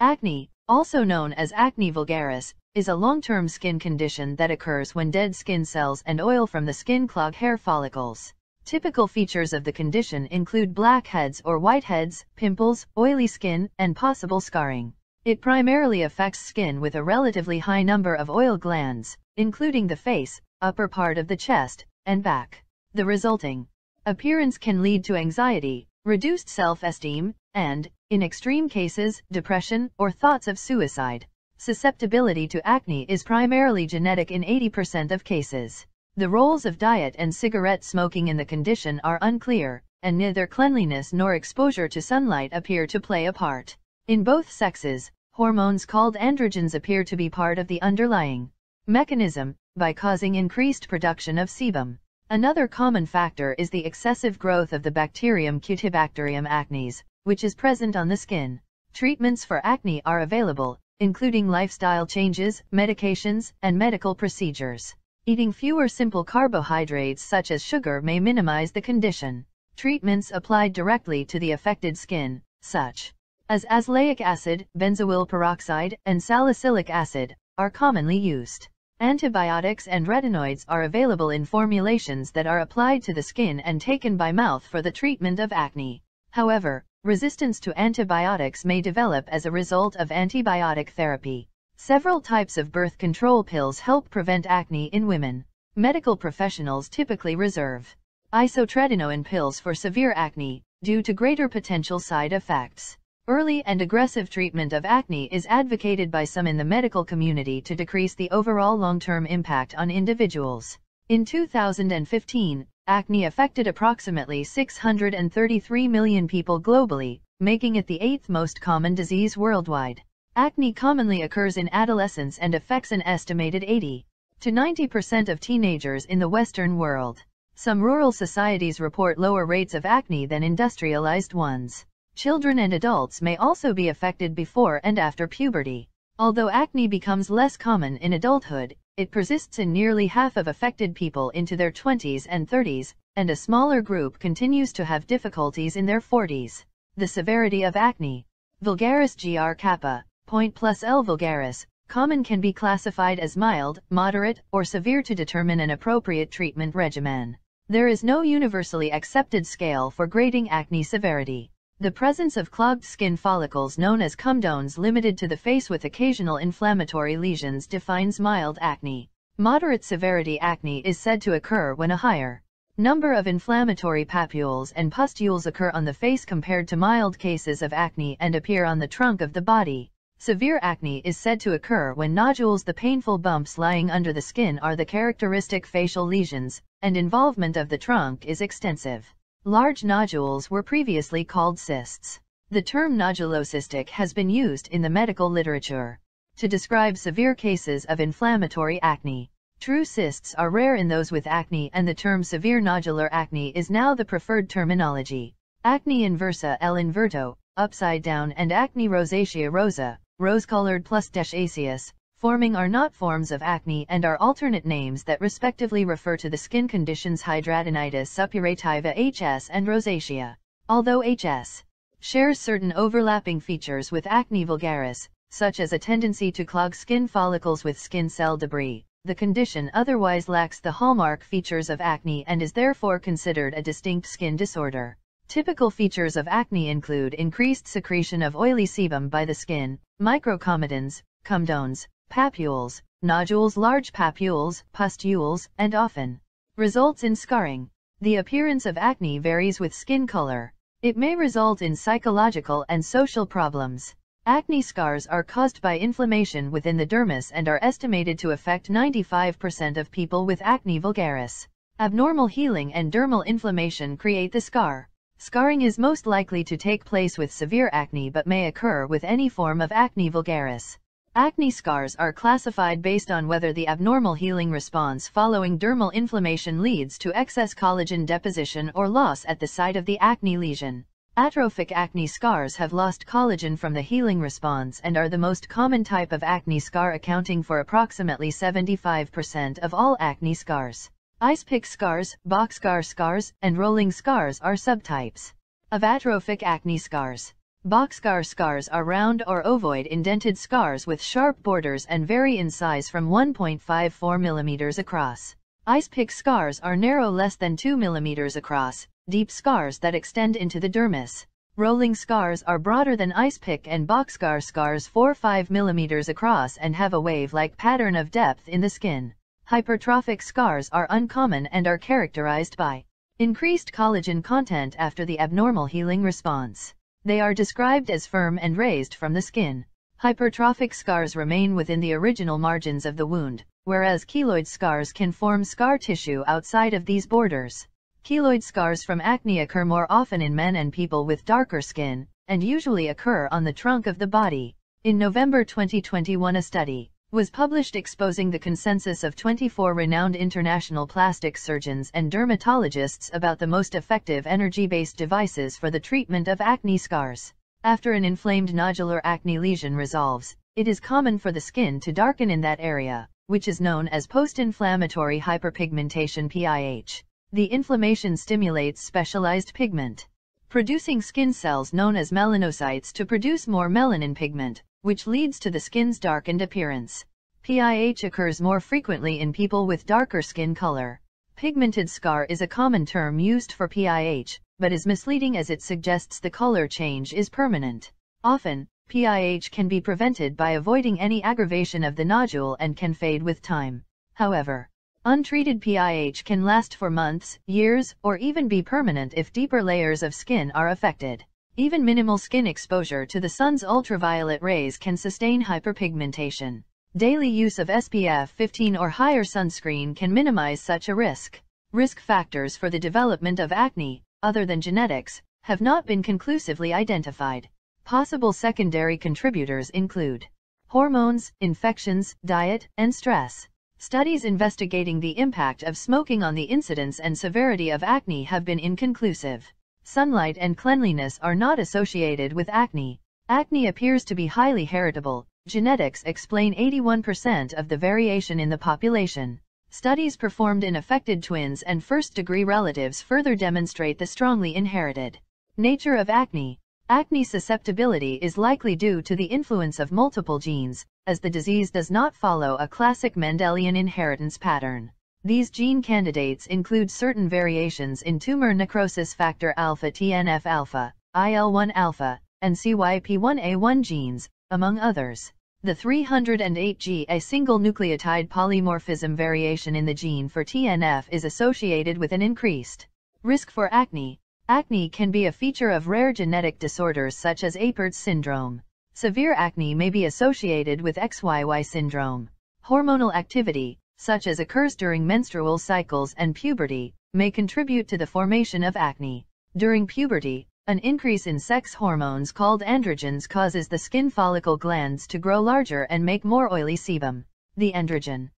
Acne, also known as acne vulgaris, is a long-term skin condition that occurs when dead skin cells and oil from the skin clog hair follicles. Typical features of the condition include blackheads or whiteheads, pimples, oily skin, and possible scarring. It primarily affects skin with a relatively high number of oil glands, including the face, upper part of the chest, and back. The resulting appearance can lead to anxiety, reduced self-esteem, and, in extreme cases, depression or thoughts of suicide. Susceptibility to acne is primarily genetic in 80% of cases. The roles of diet and cigarette smoking in the condition are unclear, and neither cleanliness nor exposure to sunlight appear to play a part. In both sexes, hormones called androgens appear to be part of the underlying mechanism, by causing increased production of sebum. Another common factor is the excessive growth of the bacterium Cutibacterium acnes, which is present on the skin. Treatments for acne are available, including lifestyle changes, medications, and medical procedures. Eating fewer simple carbohydrates such as sugar may minimize the condition. Treatments applied directly to the affected skin, such as azelaic acid, benzoyl peroxide, and salicylic acid, are commonly used. Antibiotics and retinoids are available in formulations that are applied to the skin and taken by mouth for the treatment of acne. However, resistance to antibiotics may develop as a result of antibiotic therapy. Several types of birth control pills help prevent acne in women. Medical professionals typically reserve isotretinoin pills for severe acne, due to greater potential side effects. Early and aggressive treatment of acne is advocated by some in the medical community to decrease the overall long-term impact on individuals. In 2015, acne affected approximately 633 million people globally, making it the eighth most common disease worldwide. Acne commonly occurs in adolescence and affects an estimated 80 to 90% of teenagers in the Western world. Some rural societies report lower rates of acne than industrialized ones. Children and adults may also be affected before and after puberty. Although acne becomes less common in adulthood, it persists in nearly half of affected people into their 20s and 30s, and a smaller group continues to have difficulties in their 40s. The severity of acne. Vulgaris GR kappa, point plus L vulgaris, common can be classified as mild, moderate, or severe to determine an appropriate treatment regimen. There is no universally accepted scale for grading acne severity. The presence of clogged skin follicles known as comedones limited to the face with occasional inflammatory lesions defines mild acne. Moderate severity acne is said to occur when a higher number of inflammatory papules and pustules occur on the face compared to mild cases of acne and appear on the trunk of the body. Severe acne is said to occur when nodules the painful bumps lying under the skin are the characteristic facial lesions, and involvement of the trunk is extensive. Large nodules were previously called cysts. The term nodulocystic has been used in the medical literature to describe severe cases of inflammatory acne. True cysts are rare in those with acne and the term severe nodular acne is now the preferred terminology. Acne inversa L inverto, upside down and acne rosacea rosa, rose-colored plus daceous, forming are not forms of acne and are alternate names that respectively refer to the skin conditions hidradenitis suppurativa HS and rosacea. Although HS shares certain overlapping features with acne vulgaris, such as a tendency to clog skin follicles with skin cell debris, the condition otherwise lacks the hallmark features of acne and is therefore considered a distinct skin disorder. Typical features of acne include increased secretion of oily sebum by the skin, microcomedones, comedones, papules, nodules large papules, pustules, and often results in scarring. The appearance of acne varies with skin color. It may result in psychological and social problems. Acne scars are caused by inflammation within the dermis and are estimated to affect 95% of people with acne vulgaris. Abnormal healing and dermal inflammation create the scar. Scarring is most likely to take place with severe acne but may occur with any form of acne vulgaris. Acne scars are classified based on whether the abnormal healing response following dermal inflammation leads to excess collagen deposition or loss at the site of the acne lesion. Atrophic acne scars have lost collagen from the healing response and are the most common type of acne scar accounting for approximately 75% of all acne scars. Ice pick scars, boxcar scars, and rolling scars are subtypes of atrophic acne scars. Boxcar scars are round or ovoid indented scars with sharp borders and vary in size from 1.54 mm across. Ice pick scars are narrow less than 2 mm across, deep scars that extend into the dermis. Rolling scars are broader than ice pick and boxcar scars 4-5 mm across and have a wave-like pattern of depth in the skin. Hypertrophic scars are uncommon and are characterized by increased collagen content after the abnormal healing response. They are described as firm and raised from the skin. Hypertrophic scars remain within the original margins of the wound, whereas keloid scars can form scar tissue outside of these borders. Keloid scars from acne occur more often in men and people with darker skin, and usually occur on the trunk of the body. In November 2021 a study was published exposing the consensus of 24 renowned international plastic surgeons and dermatologists about the most effective energy-based devices for the treatment of acne scars. After an inflamed nodular acne lesion resolves, it is common for the skin to darken in that area, which is known as post-inflammatory hyperpigmentation PIH. The inflammation stimulates specialized pigment, producing skin cells known as melanocytes to produce more melanin pigment, which leads to the skin's darkened appearance. PIH occurs more frequently in people with darker skin color. Pigmented scar is a common term used for PIH, but is misleading as it suggests the color change is permanent. Often, PIH can be prevented by avoiding any aggravation of the nodule and can fade with time. However, untreated PIH can last for months, years, or even be permanent if deeper layers of skin are affected. Even minimal skin exposure to the sun's ultraviolet rays can sustain hyperpigmentation. Daily use of SPF 15 or higher sunscreen can minimize such a risk. Risk factors for the development of acne, other than genetics, have not been conclusively identified. Possible secondary contributors include hormones, infections, diet, and stress. Studies investigating the impact of smoking on the incidence and severity of acne have been inconclusive. Sunlight and cleanliness are not associated with acne. Acne appears to be highly heritable. Genetics explain 81% of the variation in the population. Studies performed in affected twins and first-degree relatives further demonstrate the strongly inherited nature of acne. Acne susceptibility is likely due to the influence of multiple genes, as the disease does not follow a classic Mendelian inheritance pattern. These gene candidates include certain variations in tumor necrosis factor alpha TNF-alpha, IL-1-alpha, and CYP1A1 genes, among others. The 308G, a single nucleotide polymorphism variation in the gene for TNF is associated with an increased risk for acne. Acne can be a feature of rare genetic disorders such as Apert syndrome. Severe acne may be associated with XYY syndrome. Hormonal activity, such as occurs during menstrual cycles and puberty, may contribute to the formation of acne. During puberty, an increase in sex hormones called androgens causes the skin follicle glands to grow larger and make more oily sebum. The androgen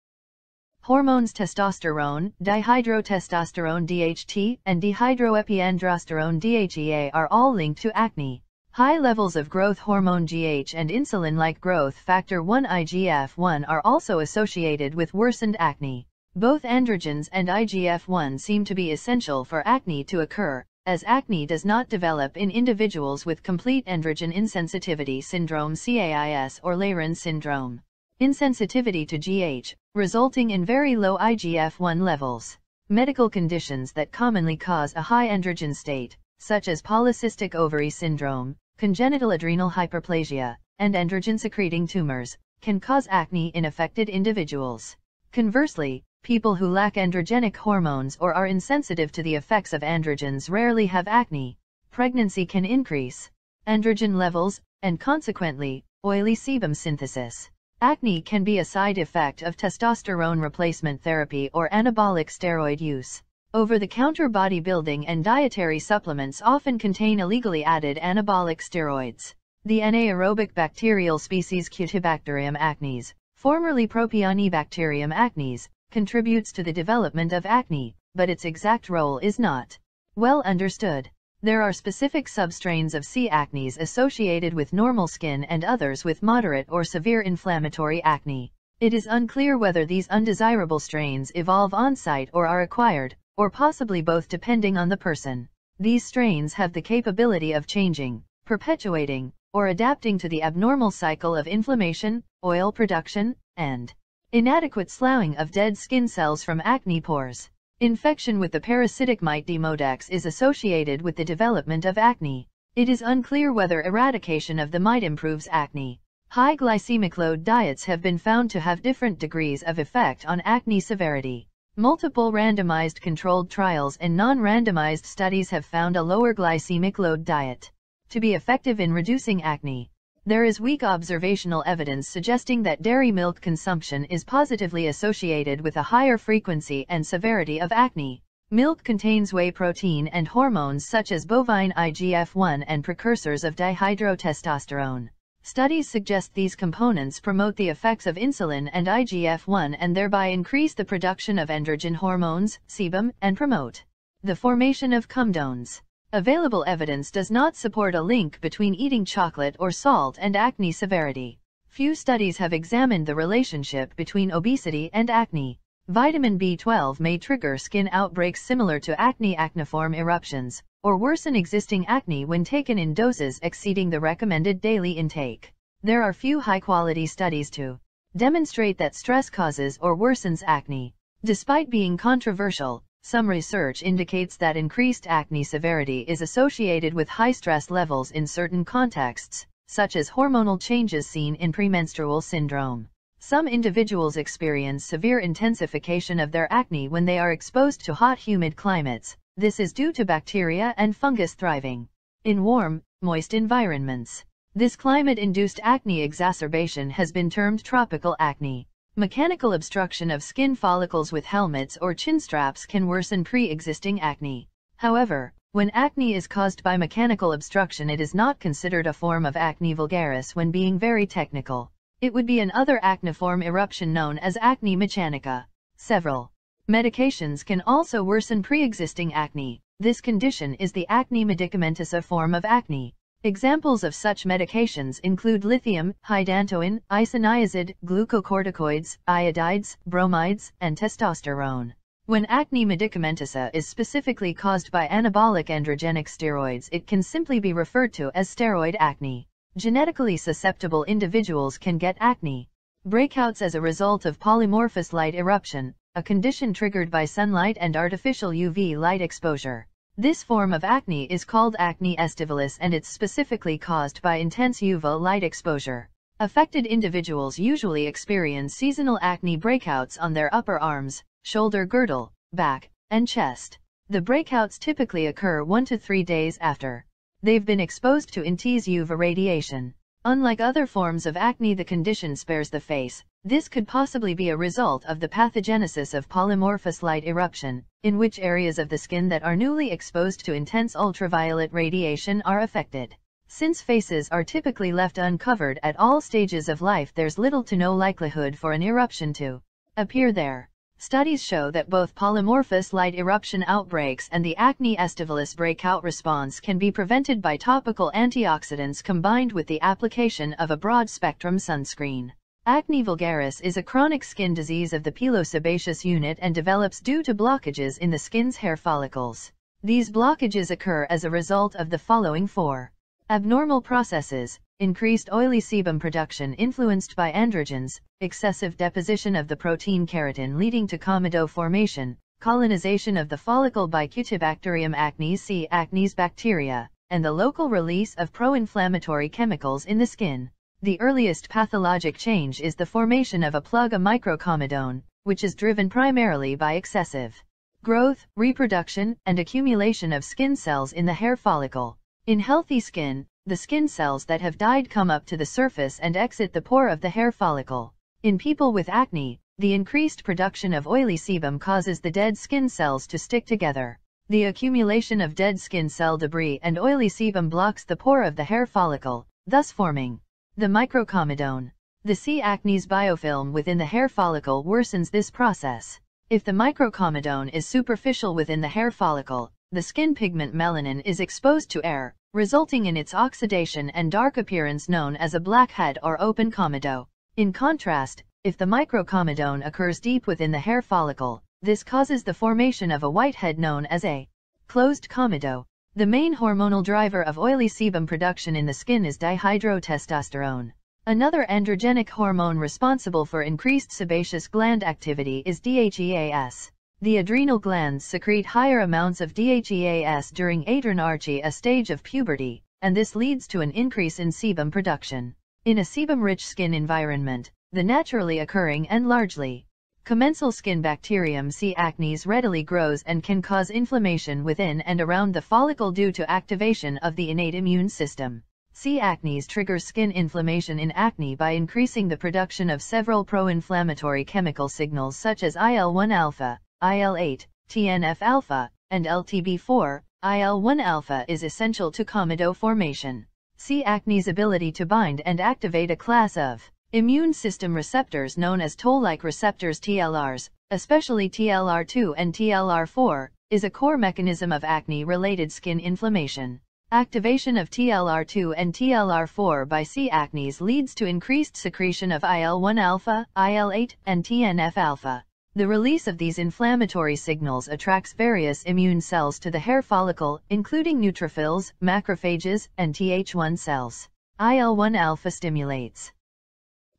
hormones testosterone, dihydrotestosterone DHT, and dehydroepiandrosterone DHEA are all linked to acne. High levels of growth hormone GH and insulin-like growth factor 1 IGF-1 are also associated with worsened acne. Both androgens and IGF-1 seem to be essential for acne to occur, as acne does not develop in individuals with complete androgen insensitivity syndrome CAIS or Laron syndrome. Insensitivity to GH, resulting in very low IGF-1 levels. Medical conditions that commonly cause a high androgen state, such as polycystic ovary syndrome, congenital adrenal hyperplasia, and androgen-secreting tumors, can cause acne in affected individuals. Conversely, people who lack androgenic hormones or are insensitive to the effects of androgens rarely have acne. Pregnancy can increase androgen levels, and consequently, oily sebum synthesis. Acne can be a side effect of testosterone replacement therapy or anabolic steroid use. Over-the-counter bodybuilding and dietary supplements often contain illegally added anabolic steroids. The anaerobic bacterial species Cutibacterium acnes, formerly Propionibacterium acnes, contributes to the development of acne, but its exact role is not well understood. There are specific substrains of C. acnes associated with normal skin and others with moderate or severe inflammatory acne. It is unclear whether these undesirable strains evolve on-site or are acquired, or possibly both depending on the person. These strains have the capability of changing perpetuating, or adapting to the abnormal cycle of inflammation, oil production, and inadequate sloughing of dead skin cells from acne pores. Infection with the parasitic mite Demodex is associated with the development of acne. It is unclear whether eradication of the mite improves acne. High glycemic load diets have been found to have different degrees of effect on acne severity. Multiple randomized controlled trials and non-randomized studies have found a lower glycemic load diet to be effective in reducing acne. There is weak observational evidence suggesting that dairy milk consumption is positively associated with a higher frequency and severity of acne. Milk contains whey protein and hormones such as bovine IGF-1 and precursors of dihydrotestosterone. Studies suggest these components promote the effects of insulin and IGF-1 and thereby increase the production of androgen hormones, sebum, and promote the formation of comedones. Available evidence does not support a link between eating chocolate or salt and acne severity. Few studies have examined the relationship between obesity and acne. Vitamin B12 may trigger skin outbreaks similar to acne acneiform eruptions, or worsen existing acne when taken in doses exceeding the recommended daily intake. There are few high-quality studies to demonstrate that stress causes or worsens acne. Despite being controversial, some research indicates that increased acne severity is associated with high stress levels in certain contexts, such as hormonal changes seen in premenstrual syndrome. Some individuals experience severe intensification of their acne when they are exposed to hot humid climates. This is due to bacteria and fungus thriving in warm, moist environments. This climate-induced acne exacerbation has been termed tropical acne. Mechanical obstruction of skin follicles with helmets or chin straps can worsen pre-existing acne. However, when acne is caused by mechanical obstruction it is not considered a form of acne vulgaris when being very technical. It would be an other acneiform eruption known as acne mechanica. Several medications can also worsen pre-existing acne. This condition is the acne medicamentosa form of acne. Examples of such medications include lithium, hydantoin, isoniazid, glucocorticoids, iodides, bromides, and testosterone. When acne medicamentosa is specifically caused by anabolic androgenic steroids it can simply be referred to as steroid acne. Genetically susceptible individuals can get acne breakouts as a result of polymorphous light eruption, a condition triggered by sunlight and artificial UV light exposure. This form of acne is called acne estivalis and it's specifically caused by intense UV light exposure. Affected individuals usually experience seasonal acne breakouts on their upper arms, shoulder girdle, back, and chest. The breakouts typically occur 1 to 3 days after they've been exposed to intense UV radiation. Unlike other forms of acne the condition spares the face, this could possibly be a result of the pathogenesis of polymorphous light eruption, in which areas of the skin that are newly exposed to intense ultraviolet radiation are affected. Since faces are typically left uncovered at all stages of life there's little to no likelihood for an eruption to appear there. Studies show that both polymorphous light eruption outbreaks and the acne estivalis breakout response can be prevented by topical antioxidants combined with the application of a broad-spectrum sunscreen. Acne vulgaris is a chronic skin disease of the pilosebaceous unit and develops due to blockages in the skin's hair follicles. These blockages occur as a result of the following four abnormal processes, increased oily sebum production influenced by androgens, excessive deposition of the protein keratin leading to comedo formation, colonization of the follicle by Cutibacterium acnes C. acnes bacteria, and the local release of pro-inflammatory chemicals in the skin. The earliest pathologic change is the formation of a plug a microcomedone, which is driven primarily by excessive growth, reproduction, and accumulation of skin cells in the hair follicle. In healthy skin, the skin cells that have died come up to the surface and exit the pore of the hair follicle. In people with acne, the increased production of oily sebum causes the dead skin cells to stick together. The accumulation of dead skin cell debris and oily sebum blocks the pore of the hair follicle, thus forming the microcomedone. The C. acnes biofilm within the hair follicle worsens this process. If the microcomedone is superficial within the hair follicle, the skin pigment melanin is exposed to air, resulting in its oxidation and dark appearance known as a blackhead or open comedo. In contrast, if the microcomedone occurs deep within the hair follicle, this causes the formation of a whitehead known as a closed comedo. The main hormonal driver of oily sebum production in the skin is dihydrotestosterone. Another androgenic hormone responsible for increased sebaceous gland activity is DHEAS. The adrenal glands secrete higher amounts of DHEAS during adrenarche, a stage of puberty, and this leads to an increase in sebum production. In a sebum-rich skin environment, the naturally occurring and largely commensal skin bacterium C. acnes readily grows and can cause inflammation within and around the follicle due to activation of the innate immune system. C. acnes triggers skin inflammation in acne by increasing the production of several pro-inflammatory chemical signals such as IL-1-alpha, IL-8, TNF-alpha, and LTB4, IL-1-alpha is essential to comedo formation. C. acne's ability to bind and activate a class of immune system receptors known as toll-like receptors TLRs, especially TLR2 and TLR4, is a core mechanism of acne-related skin inflammation. Activation of TLR2 and TLR4 by C. acnes leads to increased secretion of IL-1-alpha, IL-8, and TNF-alpha. The release of these inflammatory signals attracts various immune cells to the hair follicle, including neutrophils, macrophages, and Th1 cells. IL-1-alpha stimulates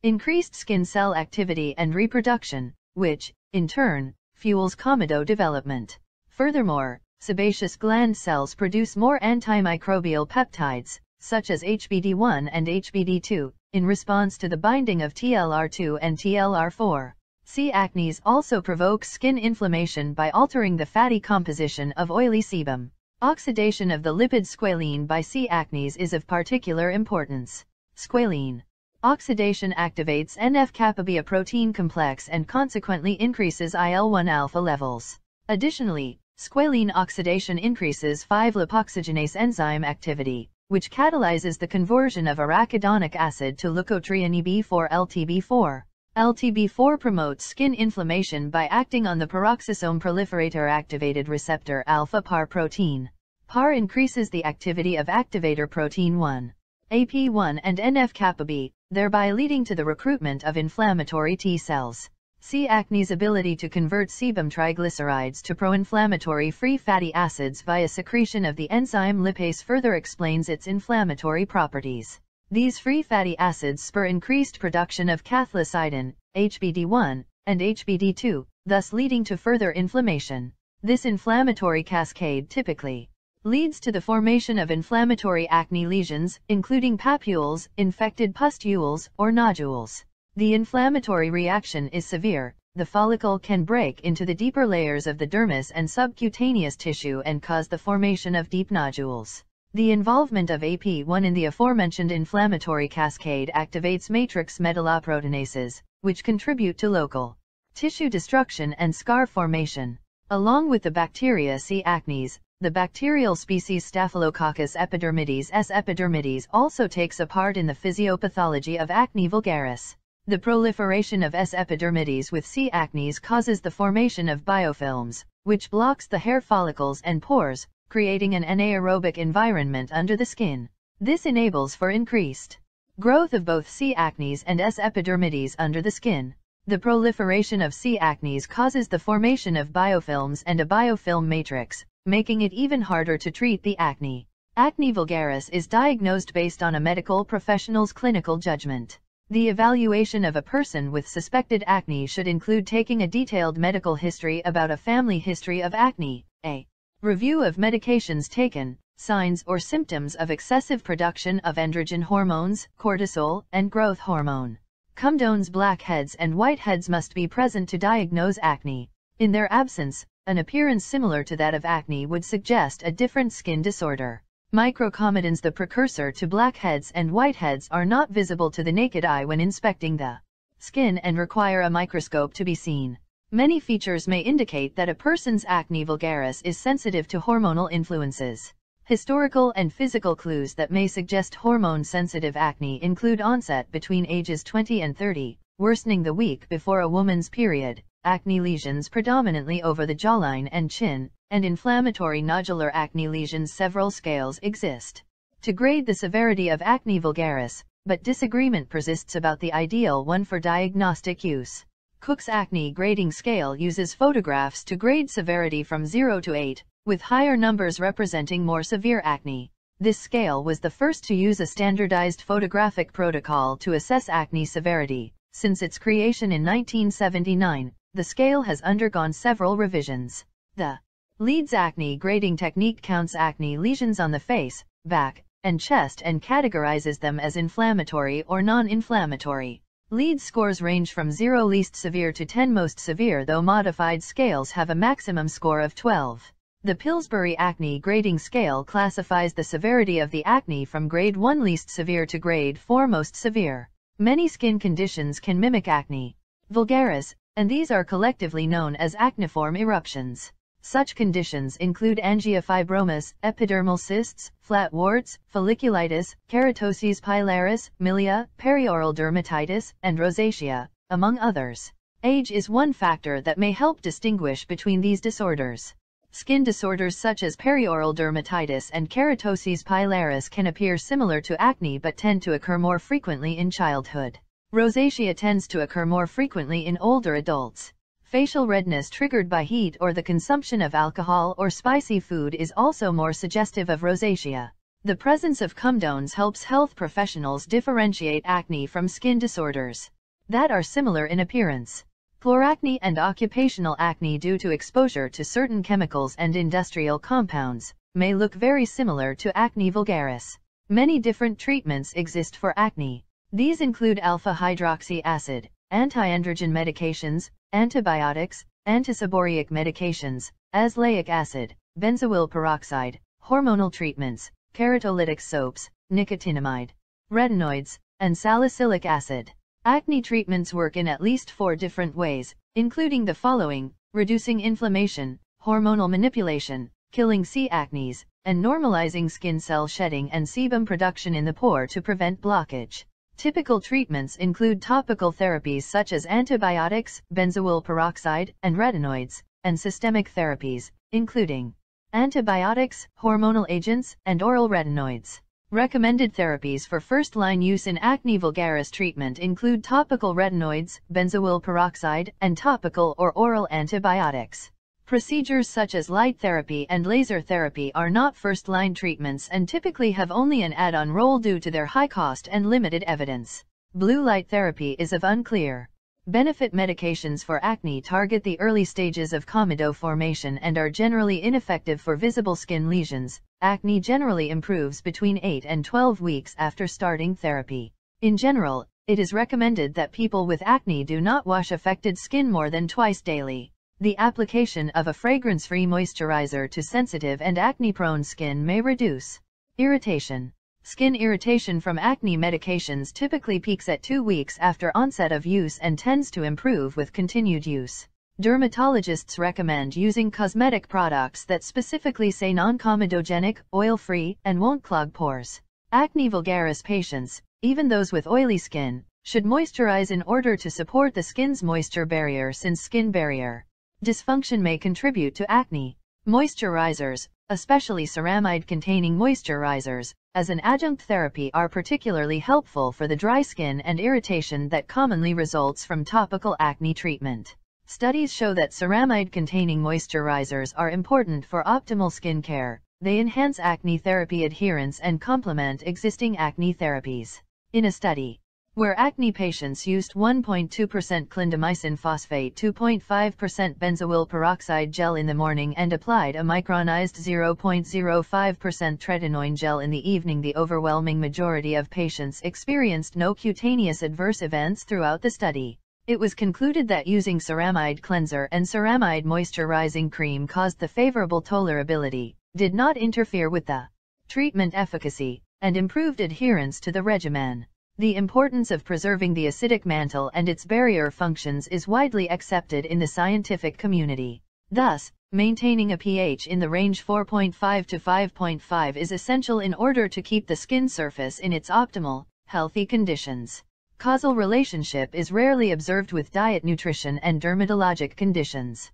increased skin cell activity and reproduction, which, in turn, fuels comedo development. Furthermore, sebaceous gland cells produce more antimicrobial peptides, such as HBD1 and HBD2, in response to the binding of TLR2 and TLR4. C. acnes also provokes skin inflammation by altering the fatty composition of oily sebum. Oxidation of the lipid squalene by C. acnes is of particular importance. Squalene. Oxidation activates NF-kappa B, a protein complex and consequently increases IL-1 alpha levels. Additionally, squalene oxidation increases 5-lipoxygenase enzyme activity, which catalyzes the conversion of arachidonic acid to leukotriene B4 LTB4. LTB4 promotes skin inflammation by acting on the peroxisome proliferator activated receptor alpha PAR protein. PAR increases the activity of activator protein 1, AP1 and NF-kappa B, thereby leading to the recruitment of inflammatory T cells. C. acne's ability to convert sebum triglycerides to pro-inflammatory free fatty acids via secretion of the enzyme lipase further explains its inflammatory properties. These free fatty acids spur increased production of cathelicidin, HBD1, and HBD2, thus leading to further inflammation. This inflammatory cascade typically leads to the formation of inflammatory acne lesions, including papules, infected pustules, or nodules. The inflammatory reaction is severe, the follicle can break into the deeper layers of the dermis and subcutaneous tissue and cause the formation of deep nodules. The involvement of AP1 in the aforementioned inflammatory cascade activates matrix metalloproteinases, which contribute to local tissue destruction and scar formation. Along with the bacteria C. acnes, the bacterial species Staphylococcus epidermidis S. epidermidis also takes a part in the physiopathology of acne vulgaris. The proliferation of S. epidermidis with C. acnes causes the formation of biofilms, which blocks the hair follicles and pores, creating an anaerobic environment under the skin. This enables for increased growth of both C. acnes and S. epidermidis under the skin. The proliferation of C. acnes causes the formation of biofilms and a biofilm matrix, making it even harder to treat the acne. Acne vulgaris is diagnosed based on a medical professional's clinical judgment. The evaluation of a person with suspected acne should include taking a detailed medical history about a family history of acne, a Review of medications taken, signs or symptoms of excessive production of androgen hormones, cortisol, and growth hormone. Comedones blackheads and whiteheads must be present to diagnose acne. In their absence, an appearance similar to that of acne would suggest a different skin disorder. Microcomedones the precursor to blackheads and whiteheads are not visible to the naked eye when inspecting the skin and require a microscope to be seen. Many features may indicate that a person's acne vulgaris is sensitive to hormonal influences. Historical and physical clues that may suggest hormone-sensitive acne include onset between ages 20 and 30, worsening the week before a woman's period, acne lesions predominantly over the jawline and chin, and inflammatory nodular acne lesions. Several scales exist to grade the severity of acne vulgaris, but disagreement persists about the ideal one for diagnostic use. Cook's acne grading scale uses photographs to grade severity from 0 to 8, with higher numbers representing more severe acne. This scale was the first to use a standardized photographic protocol to assess acne severity. Since its creation in 1979, the scale has undergone several revisions. The Leeds acne grading technique counts acne lesions on the face, back, and chest and categorizes them as inflammatory or non-inflammatory. Leeds scores range from 0 least severe to 10 most severe though modified scales have a maximum score of 12. The Pillsbury Acne Grading Scale classifies the severity of the acne from grade 1 least severe to grade 4 most severe. Many skin conditions can mimic acne vulgaris, and these are collectively known as acneiform eruptions. Such conditions include angiofibromas, epidermal cysts, flat warts, folliculitis, keratosis pilaris, milia, perioral dermatitis, and rosacea, among others. Age is one factor that may help distinguish between these disorders. Skin disorders such as perioral dermatitis and keratosis pilaris can appear similar to acne but tend to occur more frequently in childhood. Rosacea tends to occur more frequently in older adults. Facial redness triggered by heat or the consumption of alcohol or spicy food is also more suggestive of rosacea. The presence of comedones helps health professionals differentiate acne from skin disorders that are similar in appearance. Chloracne and occupational acne due to exposure to certain chemicals and industrial compounds may look very similar to acne vulgaris. Many different treatments exist for acne. These include alpha-hydroxy acid, anti-androgen medications, antibiotics, antiseborrheic medications, azelaic acid, benzoyl peroxide, hormonal treatments, keratolytic soaps, nicotinamide, retinoids, and salicylic acid. Acne treatments work in at least four different ways, including the following, reducing inflammation, hormonal manipulation, killing C. acnes, and normalizing skin cell shedding and sebum production in the pore to prevent blockage. Typical treatments include topical therapies such as antibiotics, benzoyl peroxide, and retinoids, and systemic therapies, including antibiotics, hormonal agents, and oral retinoids. Recommended therapies for first-line use in acne vulgaris treatment include topical retinoids, benzoyl peroxide, and topical or oral antibiotics. Procedures such as light therapy and laser therapy are not first-line treatments and typically have only an add-on role due to their high cost and limited evidence. Blue light therapy is of unclear Benefit medications for acne target the early stages of comedo formation and are generally ineffective for visible skin lesions. Acne generally improves between 8 and 12 weeks after starting therapy. In general, it is recommended that people with acne do not wash affected skin more than twice daily. The application of a fragrance-free moisturizer to sensitive and acne-prone skin may reduce irritation. Skin irritation from acne medications typically peaks at two weeks after onset of use and tends to improve with continued use. Dermatologists recommend using cosmetic products that specifically say non-comedogenic, oil-free, and won't clog pores. Acne vulgaris patients, even those with oily skin, should moisturize in order to support the skin's moisture barrier since skin barrier dysfunction may contribute to acne. Moisturizers, especially ceramide-containing moisturizers, as an adjunct therapy are particularly helpful for the dry skin and irritation that commonly results from topical acne treatment. Studies show that ceramide-containing moisturizers are important for optimal skin care. They enhance acne therapy adherence and complement existing acne therapies. In a study, where acne patients used 1.2% clindamycin phosphate 2.5% benzoyl peroxide gel in the morning and applied a micronized 0.05% tretinoin gel in the evening the overwhelming majority of patients experienced no cutaneous adverse events throughout the study. It was concluded that using ceramide cleanser and ceramide moisturizing cream caused the favorable tolerability, did not interfere with the treatment efficacy, and improved adherence to the regimen. The importance of preserving the acidic mantle and its barrier functions is widely accepted in the scientific community. Thus, maintaining a pH in the range 4.5 to 5.5 is essential in order to keep the skin surface in its optimal, healthy conditions. Causal relationship is rarely observed with diet nutrition and dermatologic conditions.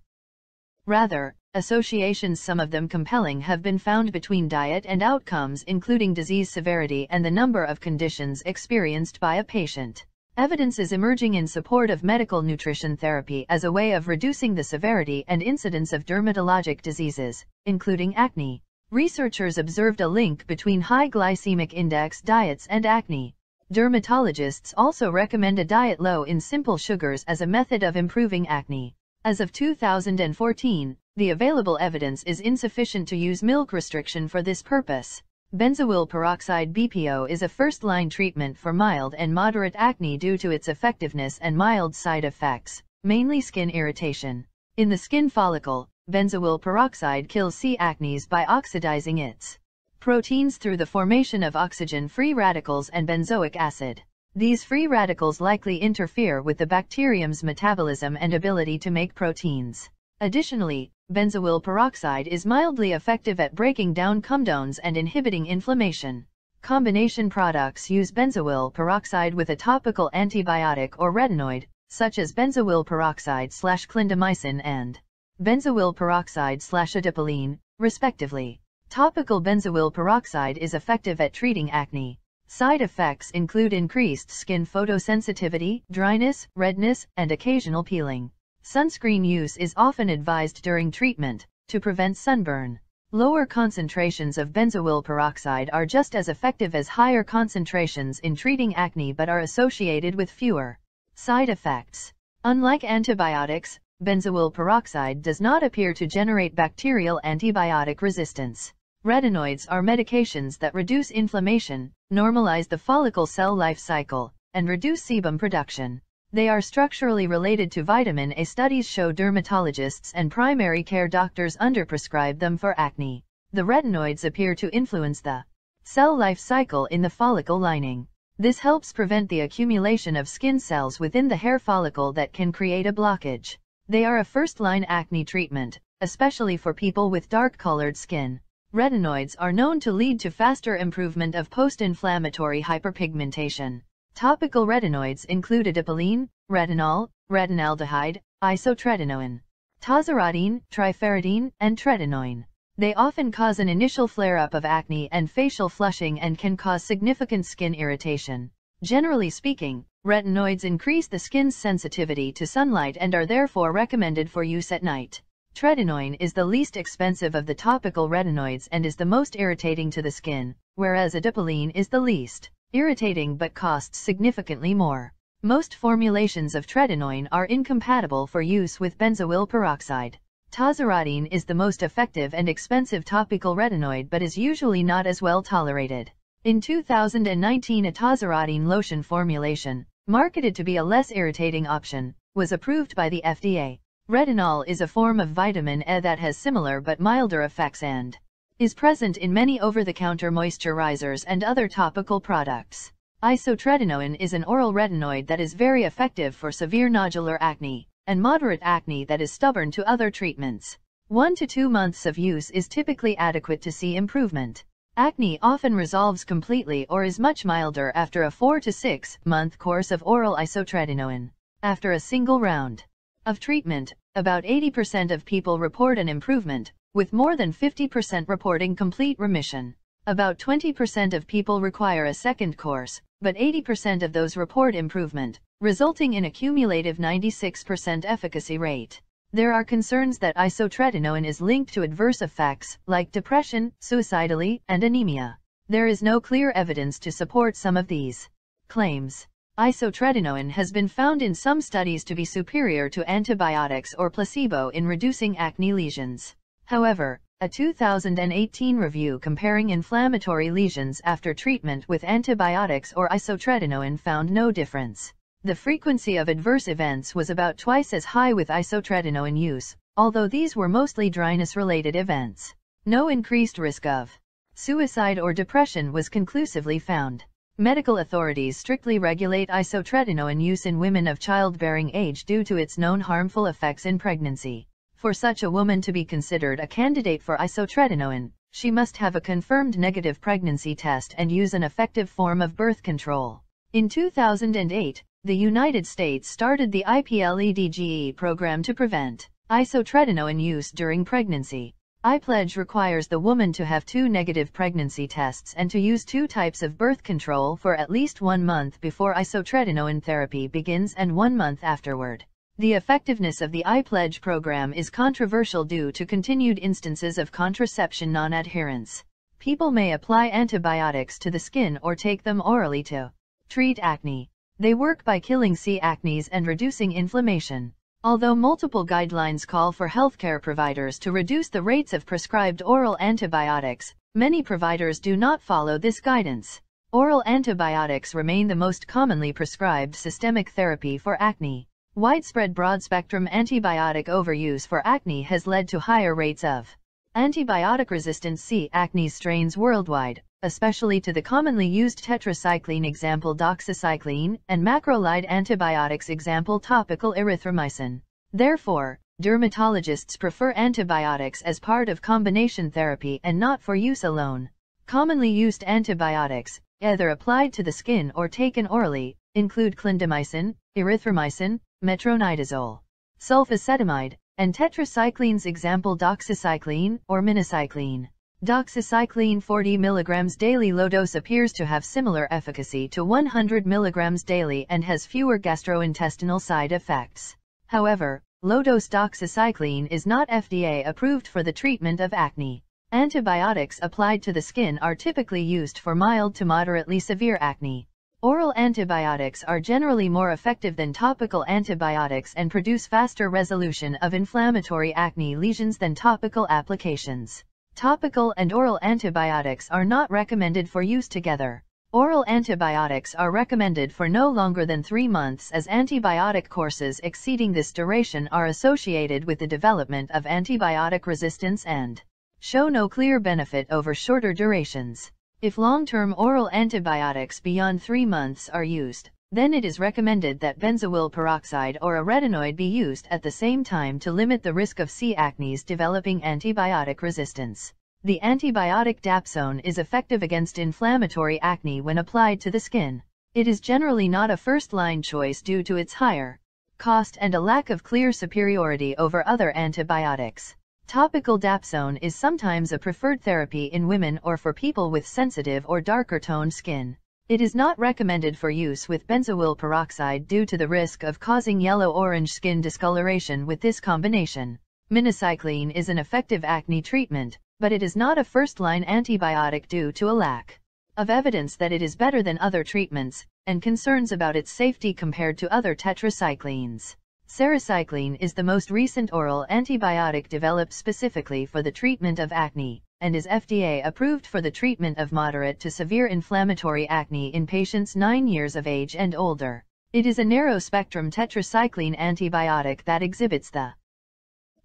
Rather, associations some of them compelling have been found between diet and outcomes including disease severity and the number of conditions experienced by a patient. Evidence is emerging in support of medical nutrition therapy as a way of reducing the severity and incidence of dermatologic diseases, including acne. Researchers observed a link between high glycemic index diets and acne. Dermatologists also recommend a diet low in simple sugars as a method of improving acne. As of 2014, the available evidence is insufficient to use milk restriction for this purpose. Benzoyl peroxide BPO is a first-line treatment for mild and moderate acne due to its effectiveness and mild side effects, mainly skin irritation. In the skin follicle, benzoyl peroxide kills C. acnes by oxidizing its proteins through the formation of oxygen-free radicals and benzoic acid. These free radicals likely interfere with the bacterium's metabolism and ability to make proteins. Additionally, benzoyl peroxide is mildly effective at breaking down comedones and inhibiting inflammation. Combination products use benzoyl peroxide with a topical antibiotic or retinoid, such as benzoyl peroxide slash clindamycin and benzoyl peroxide slash adapalene, respectively. Topical benzoyl peroxide is effective at treating acne. Side effects include increased skin photosensitivity, dryness, redness, and occasional peeling. Sunscreen use is often advised during treatment, to prevent sunburn. Lower concentrations of benzoyl peroxide are just as effective as higher concentrations in treating acne but are associated with fewer side effects. Unlike antibiotics, benzoyl peroxide does not appear to generate bacterial antibiotic resistance. Retinoids are medications that reduce inflammation, normalize the follicle cell life cycle, and reduce sebum production. They are structurally related to vitamin A. Studies show dermatologists and primary care doctors underprescribe them for acne. The retinoids appear to influence the cell life cycle in the follicle lining. This helps prevent the accumulation of skin cells within the hair follicle that can create a blockage. They are a first-line acne treatment, especially for people with dark-colored skin. Retinoids are known to lead to faster improvement of post-inflammatory hyperpigmentation. Topical retinoids include adapalene, retinol, retinaldehyde, isotretinoin, tazarotene, trifarotene, and tretinoin. They often cause an initial flare-up of acne and facial flushing and can cause significant skin irritation. Generally speaking, retinoids increase the skin's sensitivity to sunlight and are therefore recommended for use at night. Tretinoin is the least expensive of the topical retinoids and is the most irritating to the skin, whereas adapalene is the least irritating but costs significantly more. Most formulations of tretinoin are incompatible for use with benzoyl peroxide. Tazarotene is the most effective and expensive topical retinoid but is usually not as well tolerated. In 2019 a tazarotene lotion formulation, marketed to be a less irritating option, was approved by the FDA. Retinol is a form of vitamin E that has similar but milder effects and is present in many over-the-counter moisturizers and other topical products. Isotretinoin is an oral retinoid that is very effective for severe nodular acne and moderate acne that is stubborn to other treatments. One to two months of use is typically adequate to see improvement. Acne often resolves completely or is much milder after a 4 to 6 month course of oral isotretinoin. After a single round of treatment, about 80% of people report an improvement, with more than 50% reporting complete remission. About 20% of people require a second course, but 80% of those report improvement, resulting in a cumulative 96% efficacy rate. There are concerns that isotretinoin is linked to adverse effects like depression, suicidality, and anemia. There is no clear evidence to support some of these claims. Isotretinoin has been found in some studies to be superior to antibiotics or placebo in reducing acne lesions. However, a 2018 review comparing inflammatory lesions after treatment with antibiotics or isotretinoin found no difference. The frequency of adverse events was about twice as high with isotretinoin use, although these were mostly dryness-related events. No increased risk of suicide or depression was conclusively found. Medical authorities strictly regulate isotretinoin use in women of childbearing age due to its known harmful effects in pregnancy. For such a woman to be considered a candidate for isotretinoin, she must have a confirmed negative pregnancy test and use an effective form of birth control. In 2008, the United States started the IPLEDGE program to prevent isotretinoin use during pregnancy. iPledge requires the woman to have two negative pregnancy tests and to use two types of birth control for at least one month before isotretinoin therapy begins and one month afterward. The effectiveness of the iPledge program is controversial due to continued instances of contraception non-adherence. People may apply antibiotics to the skin or take them orally to treat acne. They work by killing C. acnes and reducing inflammation. Although multiple guidelines call for healthcare providers to reduce the rates of prescribed oral antibiotics, many providers do not follow this guidance. Oral antibiotics remain the most commonly prescribed systemic therapy for acne. Widespread broad-spectrum antibiotic overuse for acne has led to higher rates of antibiotic-resistant C. acnes strains worldwide, especially to the commonly used tetracycline example doxycycline and macrolide antibiotics example topical erythromycin. Therefore, dermatologists prefer antibiotics as part of combination therapy and not for use alone. Commonly used antibiotics, either applied to the skin or taken orally, include clindamycin, erythromycin, metronidazole, sulfacetamide, and tetracyclines example doxycycline or minocycline. Doxycycline 40 mg daily low dose appears to have similar efficacy to 100 mg daily and has fewer gastrointestinal side effects. However, low-dose doxycycline is not FDA approved for the treatment of acne. Antibiotics applied to the skin are typically used for mild to moderately severe acne. Oral antibiotics are generally more effective than topical antibiotics and produce faster resolution of inflammatory acne lesions than topical applications. Topical and oral antibiotics are not recommended for use together. Oral antibiotics are recommended for no longer than three months as antibiotic courses exceeding this duration are associated with the development of antibiotic resistance and show no clear benefit over shorter durations. If long-term oral antibiotics beyond three months are used, then it is recommended that benzoyl peroxide or a retinoid be used at the same time to limit the risk of C. acnes developing antibiotic resistance. The antibiotic dapsone is effective against inflammatory acne when applied to the skin. It is generally not a first-line choice due to its higher cost and a lack of clear superiority over other antibiotics. Topical dapsone is sometimes a preferred therapy in women or for people with sensitive or darker toned skin. It is not recommended for use with benzoyl peroxide due to the risk of causing yellow-orange skin discoloration with this combination. Minocycline is an effective acne treatment, but it is not a first-line antibiotic due to a lack of evidence that it is better than other treatments, and concerns about its safety compared to other tetracyclines. Sarecycline is the most recent oral antibiotic developed specifically for the treatment of acne and is FDA approved for the treatment of moderate to severe inflammatory acne in patients 9 years of age and older. It is a narrow-spectrum tetracycline antibiotic that exhibits the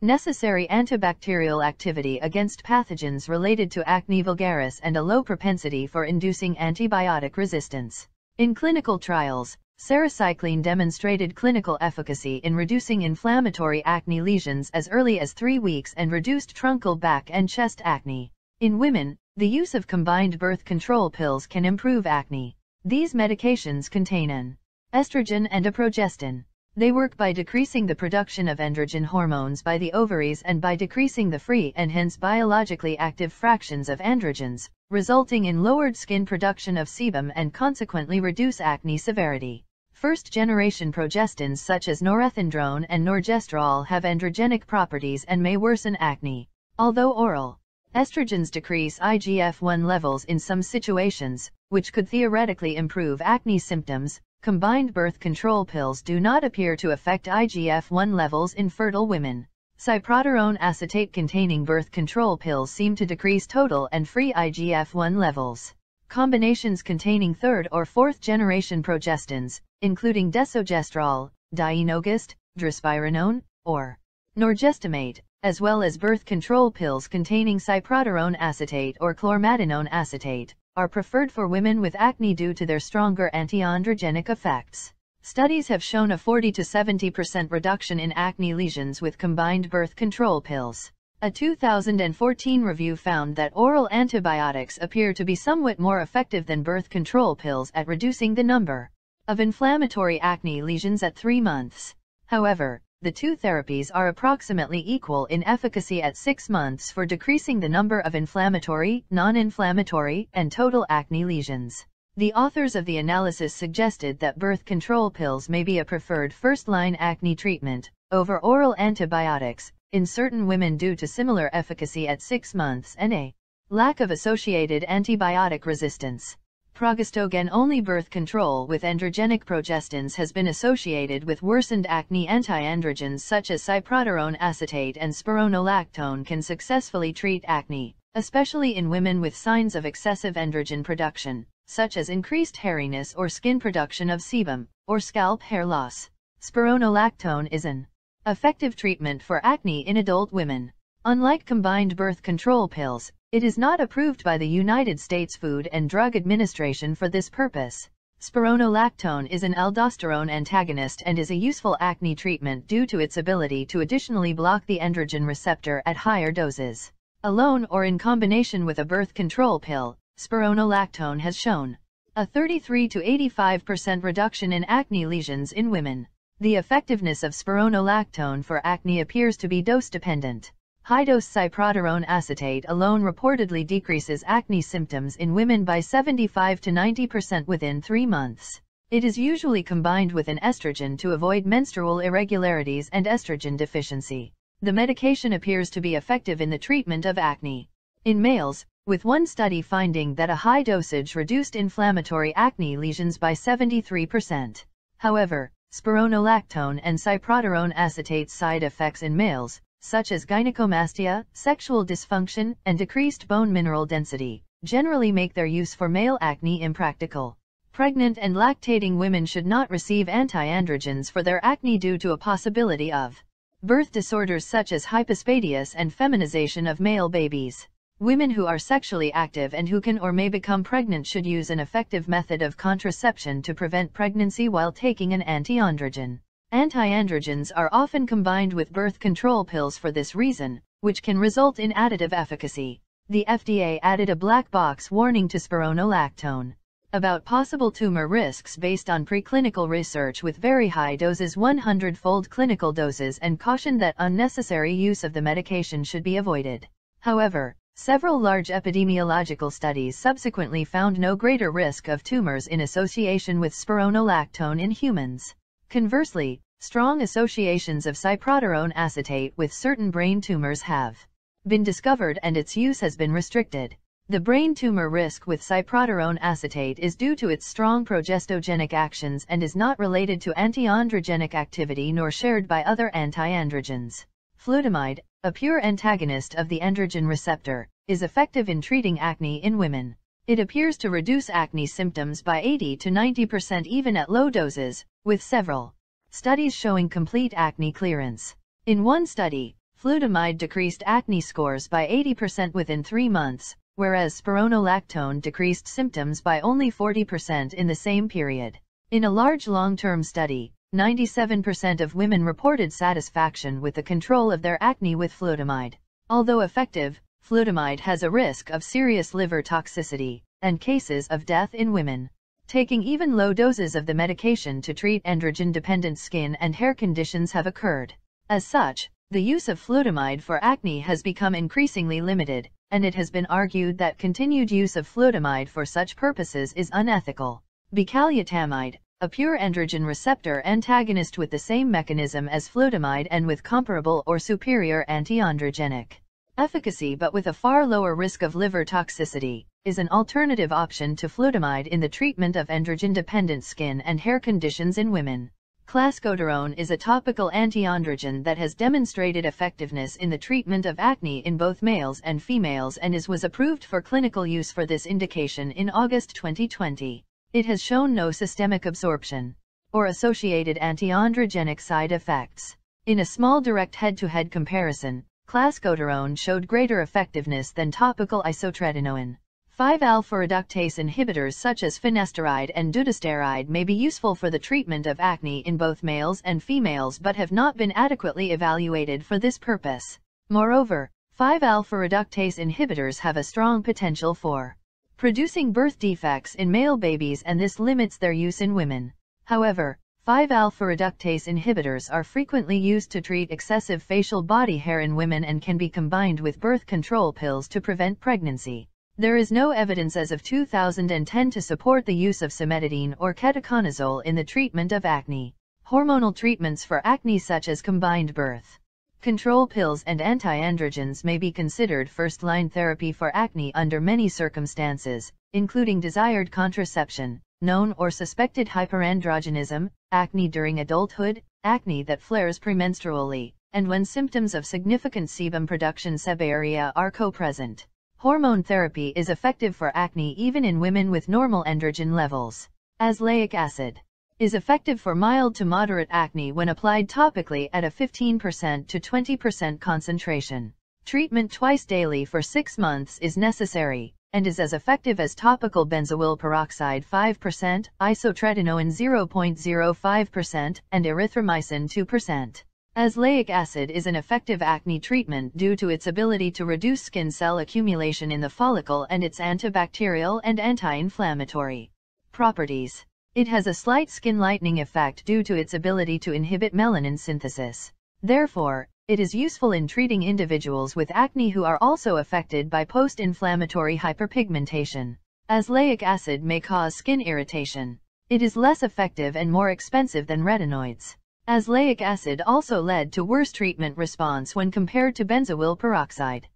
necessary antibacterial activity against pathogens related to acne vulgaris and a low propensity for inducing antibiotic resistance. In clinical trials, Sarecycline demonstrated clinical efficacy in reducing inflammatory acne lesions as early as three weeks and reduced truncal back and chest acne. In women, the use of combined birth control pills can improve acne. These medications contain an estrogen and a progestin. They work by decreasing the production of androgen hormones by the ovaries and by decreasing the free and hence biologically active fractions of androgens, resulting in lowered skin production of sebum and consequently reduce acne severity. First-generation progestins such as norethindrone and norgestrel have androgenic properties and may worsen acne. Although oral estrogens decrease IGF-1 levels in some situations, which could theoretically improve acne symptoms, combined birth control pills do not appear to affect IGF-1 levels in fertile women. Cyproterone acetate containing birth control pills seem to decrease total and free IGF-1 levels. Combinations containing third or fourth generation progestins, including desogestrel, dienogest, drospirenone, or norgestimate, as well as birth control pills containing cyproterone acetate or chlormadinone acetate, are preferred for women with acne due to their stronger antiandrogenic effects. Studies have shown a 40 to 70% reduction in acne lesions with combined birth control pills. A 2014 review found that oral antibiotics appear to be somewhat more effective than birth control pills at reducing the number of inflammatory acne lesions at 3 months. However, the two therapies are approximately equal in efficacy at 6 months for decreasing the number of inflammatory, non-inflammatory, and total acne lesions. The authors of the analysis suggested that birth control pills may be a preferred first-line acne treatment over oral antibiotics in certain women due to similar efficacy at 6 months and a lack of associated antibiotic resistance. Progestogen-only birth control with androgenic progestins has been associated with worsened acne antiandrogens such as cyproterone acetate and spironolactone can successfully treat acne, especially in women with signs of excessive androgen production, such as increased hairiness or skin production of sebum, or scalp hair loss. Spironolactone is an effective treatment for acne in adult women. Unlike combined birth control pills, it is not approved by the United States Food and Drug Administration for this purpose. Spironolactone is an aldosterone antagonist and is a useful acne treatment due to its ability to additionally block the androgen receptor at higher doses. Alone or in combination with a birth control pill, spironolactone has shown a 33 to 85% reduction in acne lesions in women. The effectiveness of spironolactone for acne appears to be dose-dependent. High-dose cyproterone acetate alone reportedly decreases acne symptoms in women by 75 to 90% within 3 months. It is usually combined with an estrogen to avoid menstrual irregularities and estrogen deficiency. The medication appears to be effective in the treatment of acne. In males, with one study finding that a high dosage reduced inflammatory acne lesions by 73%. However, spironolactone and cyproterone acetate side effects in males, such as gynecomastia, sexual dysfunction, and decreased bone mineral density, generally make their use for male acne impractical. Pregnant and lactating women should not receive antiandrogens for their acne due to a possibility of birth disorders such as hypospadias and feminization of male babies. Women who are sexually active and who can or may become pregnant should use an effective method of contraception to prevent pregnancy while taking an antiandrogen. Antiandrogens are often combined with birth control pills for this reason, which can result in additive efficacy. The FDA added a black box warning to spironolactone about possible tumor risks based on preclinical research with very high doses 100-fold clinical doses and cautioned that unnecessary use of the medication should be avoided. However, several large epidemiological studies subsequently found no greater risk of tumors in association with spironolactone in humans. Conversely, strong associations of cyproterone acetate with certain brain tumors have been discovered and its use has been restricted. The brain tumor risk with cyproterone acetate is due to its strong progestogenic actions and is not related to antiandrogenic activity nor shared by other antiandrogens. Flutamide, a pure antagonist of the androgen receptor, is effective in treating acne in women. It appears to reduce acne symptoms by 80 to 90% even at low doses, with several studies showing complete acne clearance. In one study, flutamide decreased acne scores by 80% within three months, whereas spironolactone decreased symptoms by only 40% in the same period. In a large long-term study, 97% of women reported satisfaction with the control of their acne with flutamide. Although effective, flutamide has a risk of serious liver toxicity and cases of death in women. Taking even low doses of the medication to treat androgen-dependent skin and hair conditions have occurred. As such, the use of flutamide for acne has become increasingly limited, and it has been argued that continued use of flutamide for such purposes is unethical. Bicalutamide, a pure androgen receptor antagonist with the same mechanism as flutamide and with comparable or superior antiandrogenic efficacy but with a far lower risk of liver toxicity, is an alternative option to flutamide in the treatment of androgen-dependent skin and hair conditions in women. Clascoterone is a topical antiandrogen that has demonstrated effectiveness in the treatment of acne in both males and females and is was approved for clinical use for this indication in August 2020. It has shown no systemic absorption or associated antiandrogenic side effects. In a small direct head-to-head -head comparison, Clascoterone showed greater effectiveness than topical isotretinoin. 5-alpha reductase inhibitors such as finasteride and dutasteride may be useful for the treatment of acne in both males and females but have not been adequately evaluated for this purpose. Moreover, 5-alpha reductase inhibitors have a strong potential for producing birth defects in male babies and this limits their use in women. However, 5-alpha reductase inhibitors are frequently used to treat excessive facial body hair in women and can be combined with birth control pills to prevent pregnancy. There is no evidence as of 2010 to support the use of cimetidine or ketoconazole in the treatment of acne. Hormonal treatments for acne such as combined birth control pills and anti-androgens may be considered first-line therapy for acne under many circumstances, including desired contraception, known or suspected hyperandrogenism, acne during adulthood, acne that flares premenstrually, and when symptoms of significant sebum production seborrhea are co-present. Hormone therapy is effective for acne even in women with normal androgen levels. Azelaic acid is effective for mild to moderate acne when applied topically at a 15% to 20% concentration. Treatment twice daily for 6 months is necessary and is as effective as topical benzoyl peroxide 5%, isotretinoin 0.05%, and erythromycin 2%. Azelaic acid is an effective acne treatment due to its ability to reduce skin cell accumulation in the follicle and its antibacterial and anti-inflammatory properties. It has a slight skin lightening effect due to its ability to inhibit melanin synthesis. Therefore, it is useful in treating individuals with acne who are also affected by post-inflammatory hyperpigmentation. Azelaic acid may cause skin irritation. It is less effective and more expensive than retinoids. Azelaic acid also led to worse treatment response when compared to benzoyl peroxide.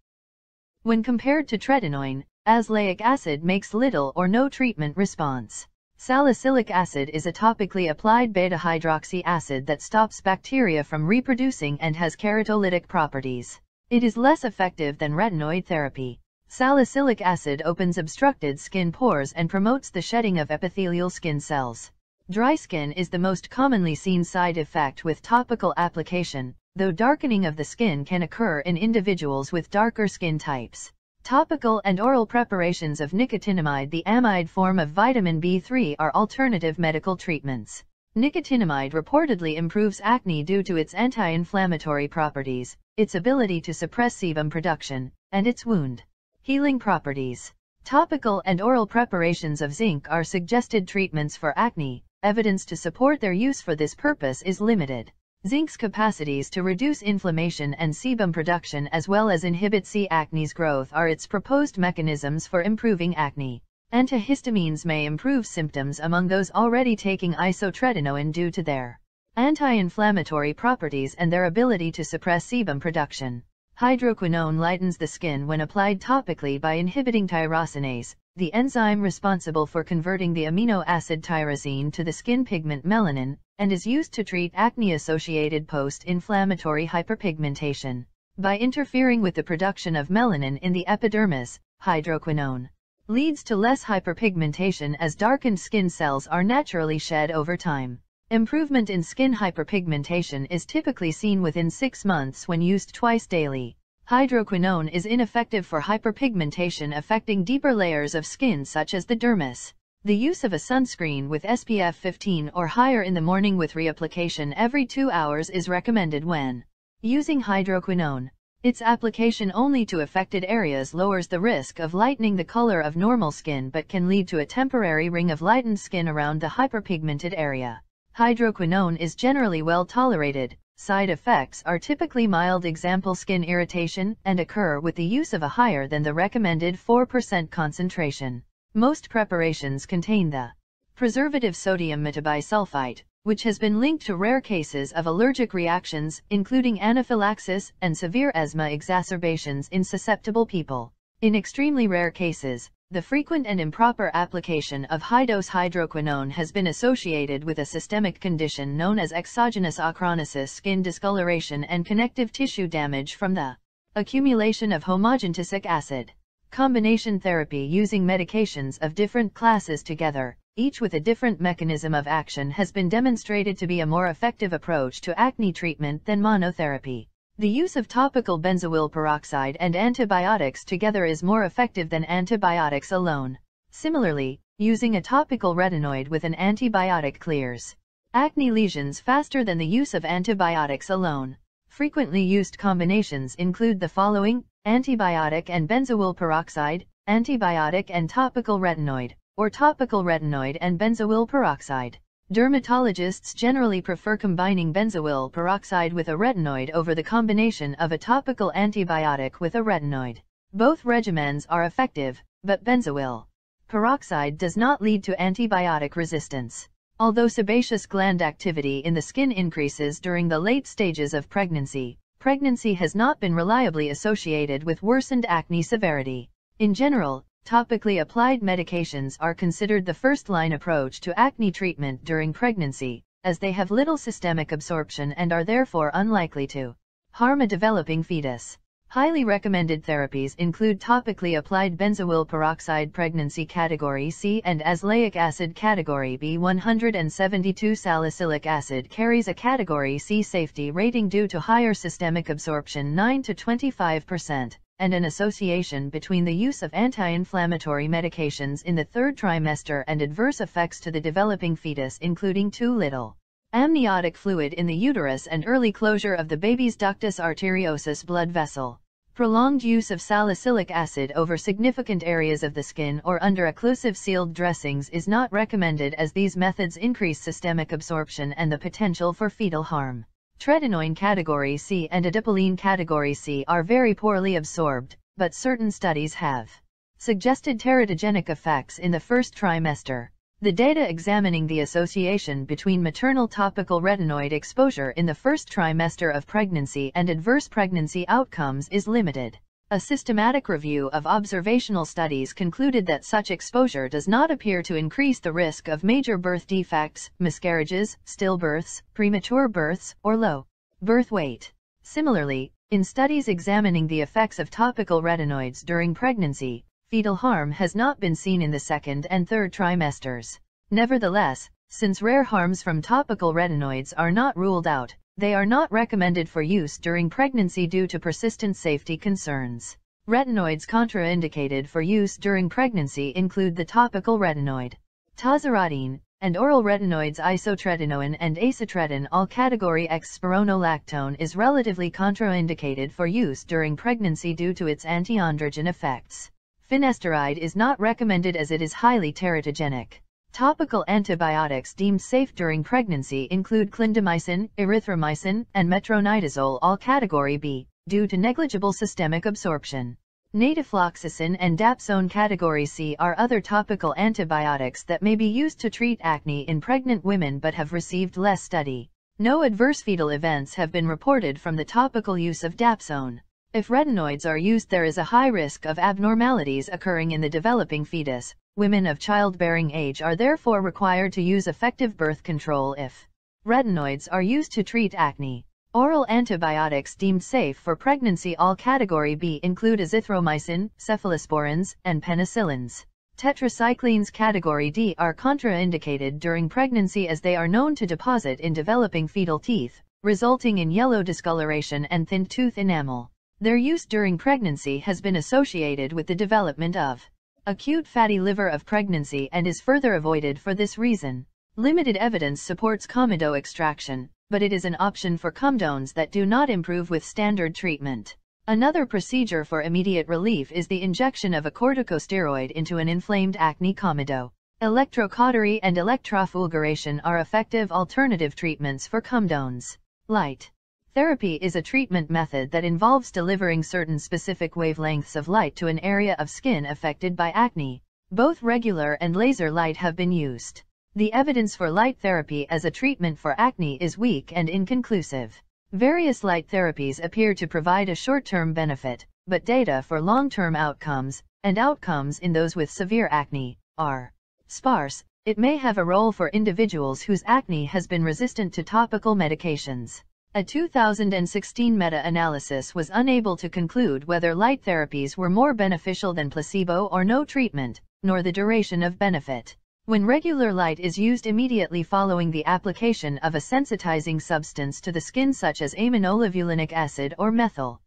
When compared to tretinoin, azelaic acid makes little or no treatment response. Salicylic acid is a topically applied beta-hydroxy acid that stops bacteria from reproducing and has keratolytic properties. It is less effective than retinoid therapy. Salicylic acid opens obstructed skin pores and promotes the shedding of epithelial skin cells. Dry skin is the most commonly seen side effect with topical application, though darkening of the skin can occur in individuals with darker skin types. Topical and oral preparations of nicotinamide the amide form of vitamin B3 are alternative medical treatments. Nicotinamide reportedly improves acne due to its anti-inflammatory properties, its ability to suppress sebum production, and its wound healing properties. Topical and oral preparations of zinc are suggested treatments for acne. Evidence to support their use for this purpose is limited. Zinc's capacities to reduce inflammation and sebum production as well as inhibit C. acnes growth are its proposed mechanisms for improving acne. Antihistamines may improve symptoms among those already taking isotretinoin due to their anti-inflammatory properties and their ability to suppress sebum production. Hydroquinone lightens the skin when applied topically by inhibiting tyrosinase, the enzyme responsible for converting the amino acid tyrosine to the skin pigment melanin, and is used to treat acne-associated post-inflammatory hyperpigmentation. By interfering with the production of melanin in the epidermis, hydroquinone leads to less hyperpigmentation as darkened skin cells are naturally shed over time. Improvement in skin hyperpigmentation is typically seen within 6 months when used twice daily. Hydroquinone is ineffective for hyperpigmentation affecting deeper layers of skin such as the dermis. The use of a sunscreen with SPF 15 or higher in the morning with reapplication every 2 hours is recommended when using hydroquinone. Its application only to affected areas lowers the risk of lightening the color of normal skin but can lead to a temporary ring of lightened skin around the hyperpigmented area. Hydroquinone is generally well tolerated, side effects are typically mild example skin irritation and occur with the use of a higher than the recommended 4% concentration. Most preparations contain the preservative sodium metabisulfite, which has been linked to rare cases of allergic reactions, including anaphylaxis and severe asthma exacerbations in susceptible people. In extremely rare cases, the frequent and improper application of high-dose hydroquinone has been associated with a systemic condition known as exogenous ochronosis skin discoloration and connective tissue damage from the accumulation of homogentisic acid. Combination therapy using medications of different classes together, each with a different mechanism of action has been demonstrated to be a more effective approach to acne treatment than monotherapy. The use of topical benzoyl peroxide and antibiotics together is more effective than antibiotics alone. Similarly, using a topical retinoid with an antibiotic clears acne lesions faster than the use of antibiotics alone. Frequently used combinations include the following, antibiotic and benzoyl peroxide, antibiotic and topical retinoid, or topical retinoid and benzoyl peroxide. Dermatologists generally prefer combining benzoyl peroxide with a retinoid over the combination of a topical antibiotic with a retinoid. Both regimens are effective, but benzoyl peroxide does not lead to antibiotic resistance. Although sebaceous gland activity in the skin increases during the late stages of pregnancy, pregnancy has not been reliably associated with worsened acne severity. In general, topically applied medications are considered the first-line approach to acne treatment during pregnancy, as they have little systemic absorption and are therefore unlikely to harm a developing fetus. Highly recommended therapies include topically applied benzoyl peroxide pregnancy category C and azelaic acid category B. 172 salicylic acid carries a category C safety rating due to higher systemic absorption 9 to 25% and an association between the use of anti-inflammatory medications in the third trimester and adverse effects to the developing fetus including too little amniotic fluid in the uterus and early closure of the baby's ductus arteriosus blood vessel. Prolonged use of salicylic acid over significant areas of the skin or under occlusive sealed dressings is not recommended as these methods increase systemic absorption and the potential for fetal harm. Tretinoin category C and adapalene category C are very poorly absorbed, but certain studies have suggested teratogenic effects in the first trimester. The data examining the association between maternal topical retinoid exposure in the first trimester of pregnancy and adverse pregnancy outcomes is limited. A systematic review of observational studies concluded that such exposure does not appear to increase the risk of major birth defects, miscarriages, stillbirths, premature births, or low birth weight. Similarly, in studies examining the effects of topical retinoids during pregnancy, fetal harm has not been seen in the second and third trimesters. Nevertheless, since rare harms from topical retinoids are not ruled out, they are not recommended for use during pregnancy due to persistent safety concerns. Retinoids contraindicated for use during pregnancy include the topical retinoid, tazarotene, and oral retinoids isotretinoin and acitretin. All category X spironolactone is relatively contraindicated for use during pregnancy due to its antiandrogen effects. Finasteride is not recommended as it is highly teratogenic. Topical antibiotics deemed safe during pregnancy include clindamycin, erythromycin, and metronidazole all category B, due to negligible systemic absorption. Nadifloxacin and dapsone category C are other topical antibiotics that may be used to treat acne in pregnant women but have received less study. No adverse fetal events have been reported from the topical use of dapsone. If retinoids are used there is a high risk of abnormalities occurring in the developing fetus. Women of childbearing age are therefore required to use effective birth control if retinoids are used to treat acne. Oral antibiotics deemed safe for pregnancy all category B include azithromycin, cephalosporins, and penicillins. Tetracyclines category D are contraindicated during pregnancy as they are known to deposit in developing fetal teeth, resulting in yellow discoloration and thin tooth enamel. Their use during pregnancy has been associated with the development of acute fatty liver of pregnancy and is further avoided for this reason. Limited evidence supports comedo extraction, but it is an option for comedones that do not improve with standard treatment. Another procedure for immediate relief is the injection of a corticosteroid into an inflamed acne comedo. Electrocautery and electrofulguration are effective alternative treatments for comedones. Light Therapy is a treatment method that involves delivering certain specific wavelengths of light to an area of skin affected by acne. Both regular and laser light have been used. The evidence for light therapy as a treatment for acne is weak and inconclusive. Various light therapies appear to provide a short-term benefit, but data for long-term outcomes, and outcomes in those with severe acne, are sparse. It may have a role for individuals whose acne has been resistant to topical medications. A 2016 meta-analysis was unable to conclude whether light therapies were more beneficial than placebo or no treatment, nor the duration of benefit. When regular light is used immediately following the application of a sensitizing substance to the skin such as aminolevulinic acid or methyl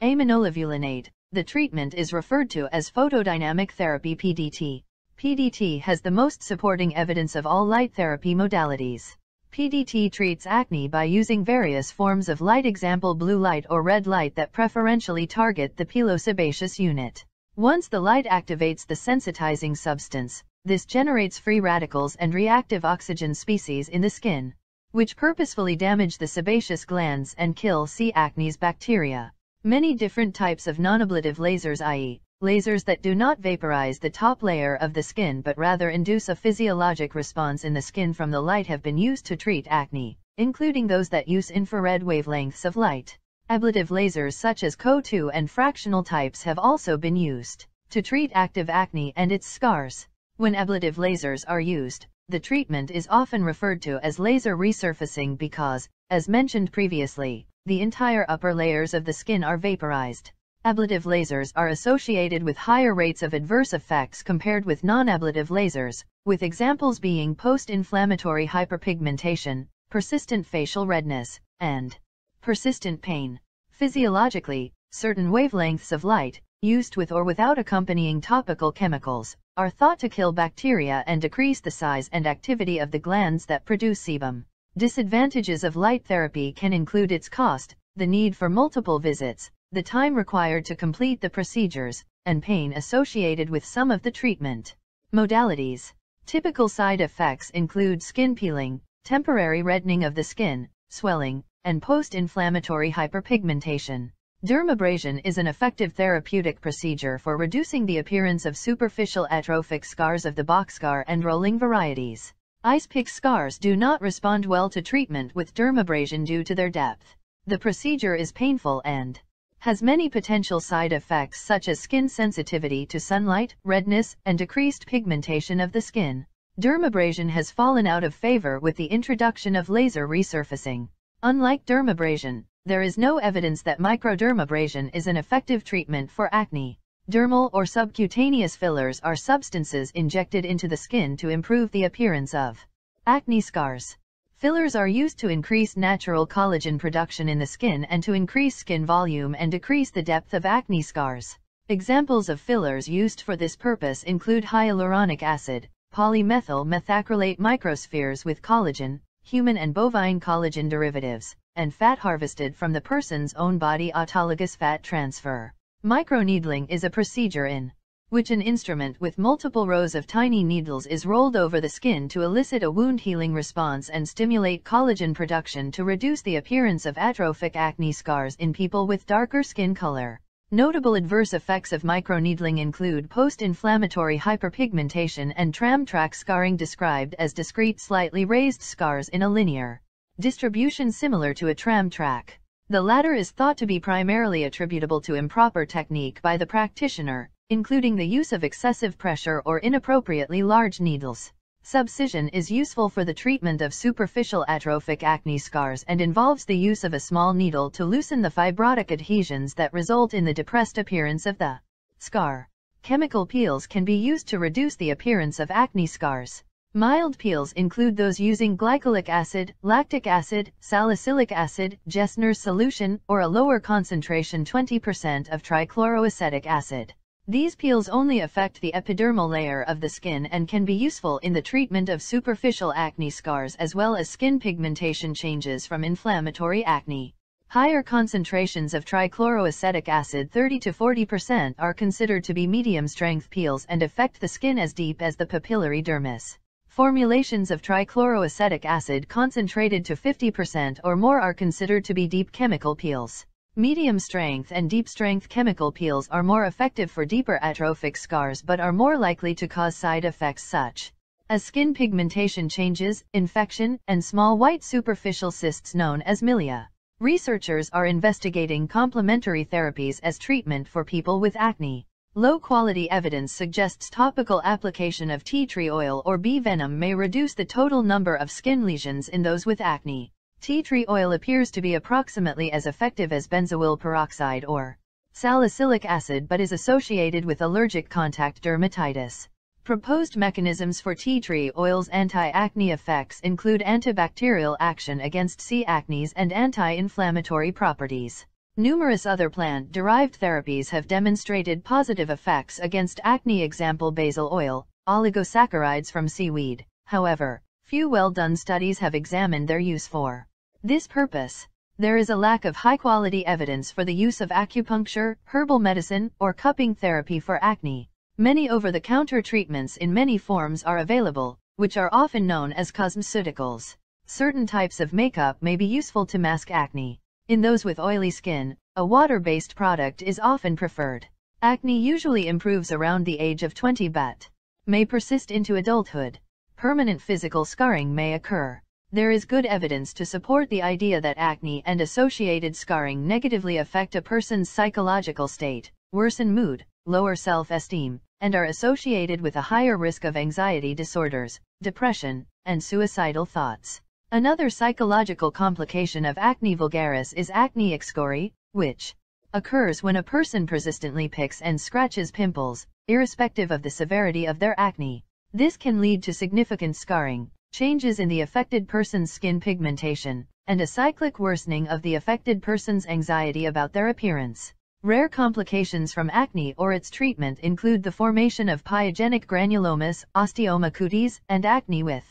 aminolevulinate, the treatment is referred to as photodynamic therapy PDT. PDT has the most supporting evidence of all light therapy modalities. PDT treats acne by using various forms of light example blue light or red light that preferentially target the pilosebaceous unit. Once the light activates the sensitizing substance, This generates free radicals and reactive oxygen species in the skin, which purposefully damage the sebaceous glands and kill C. acnes bacteria. Many different types of non-ablative lasers i.e., lasers that do not vaporize the top layer of the skin but rather induce a physiologic response in the skin from the light have been used to treat acne, including those that use infrared wavelengths of light. Ablative lasers such as CO2 and fractional types have also been used to treat active acne and its scars. When ablative lasers are used, the treatment is often referred to as laser resurfacing because, as mentioned previously, the entire upper layers of the skin are vaporized. Ablative lasers are associated with higher rates of adverse effects compared with non-ablative lasers, with examples being post-inflammatory hyperpigmentation, persistent facial redness, and persistent pain. Physiologically, certain wavelengths of light, used with or without accompanying topical chemicals, are thought to kill bacteria and decrease the size and activity of the glands that produce sebum. Disadvantages of light therapy can include its cost, the need for multiple visits, the time required to complete the procedures, and pain associated with some of the treatment. Modalities Typical side effects include skin peeling, temporary reddening of the skin, swelling, and post-inflammatory hyperpigmentation. Dermabrasion is an effective therapeutic procedure for reducing the appearance of superficial atrophic scars of the boxcar and rolling varieties. Ice pick scars do not respond well to treatment with dermabrasion due to their depth. The procedure is painful and has many potential side effects such as skin sensitivity to sunlight, redness, and decreased pigmentation of the skin. Dermabrasion has fallen out of favor with the introduction of laser resurfacing. Unlike dermabrasion, there is no evidence that microdermabrasion is an effective treatment for acne. Dermal or subcutaneous fillers are substances injected into the skin to improve the appearance of acne scars. Fillers are used to increase natural collagen production in the skin and to increase skin volume and decrease the depth of acne scars. Examples of fillers used for this purpose include hyaluronic acid, polymethyl methacrylate microspheres with collagen, human and bovine collagen derivatives, and fat harvested from the person's own body autologous fat transfer. Microneedling is a procedure in which an instrument with multiple rows of tiny needles is rolled over the skin to elicit a wound healing response and stimulate collagen production to reduce the appearance of atrophic acne scars in people with darker skin color. Notable adverse effects of microneedling include post-inflammatory hyperpigmentation and tram track scarring described as discrete slightly raised scars in a linear distribution similar to a tram track. The latter is thought to be primarily attributable to improper technique by the practitioner, including the use of excessive pressure or inappropriately large needles. Subcision is useful for the treatment of superficial atrophic acne scars and involves the use of a small needle to loosen the fibrotic adhesions that result in the depressed appearance of the scar. Chemical peels can be used to reduce the appearance of acne scars. Mild peels include those using glycolic acid, lactic acid, salicylic acid, Jessner's solution, or a lower concentration 20% of trichloroacetic acid. These peels only affect the epidermal layer of the skin and can be useful in the treatment of superficial acne scars as well as skin pigmentation changes from inflammatory acne. Higher concentrations of trichloroacetic acid 30 to 40% are considered to be medium-strength peels and affect the skin as deep as the papillary dermis. Formulations of trichloroacetic acid concentrated to 50% or more are considered to be deep chemical peels. Medium strength and deep strength chemical peels are more effective for deeper atrophic scars but are more likely to cause side effects such as skin pigmentation changes, infection, and small white superficial cysts known as milia. Researchers are investigating complementary therapies as treatment for people with acne. Low-quality evidence suggests topical application of tea tree oil or bee venom may reduce the total number of skin lesions in those with acne. Tea tree oil appears to be approximately as effective as benzoyl peroxide or salicylic acid but is associated with allergic contact dermatitis. Proposed mechanisms for tea tree oil's anti-acne effects include antibacterial action against C. acnes and anti-inflammatory properties. Numerous other plant-derived therapies have demonstrated positive effects against acne example basil oil, oligosaccharides from seaweed. However, few well-done studies have examined their use for this purpose. There is a lack of high-quality evidence for the use of acupuncture, herbal medicine, or cupping therapy for acne. Many over-the-counter treatments in many forms are available, which are often known as cosmeceuticals. Certain types of makeup may be useful to mask acne. In those with oily skin, a water-based product is often preferred. Acne usually improves around the age of 20 but may persist into adulthood. Permanent physical scarring may occur. There is good evidence to support the idea that acne and associated scarring negatively affect a person's psychological state, worsen mood, lower self-esteem, and are associated with a higher risk of anxiety disorders, depression, and suicidal thoughts. Another psychological complication of acne vulgaris is acne excoriée, which occurs when a person persistently picks and scratches pimples, irrespective of the severity of their acne. This can lead to significant scarring, changes in the affected person's skin pigmentation, and a cyclic worsening of the affected person's anxiety about their appearance. Rare complications from acne or its treatment include the formation of pyogenic granulomas, osteoma cutis, and acne with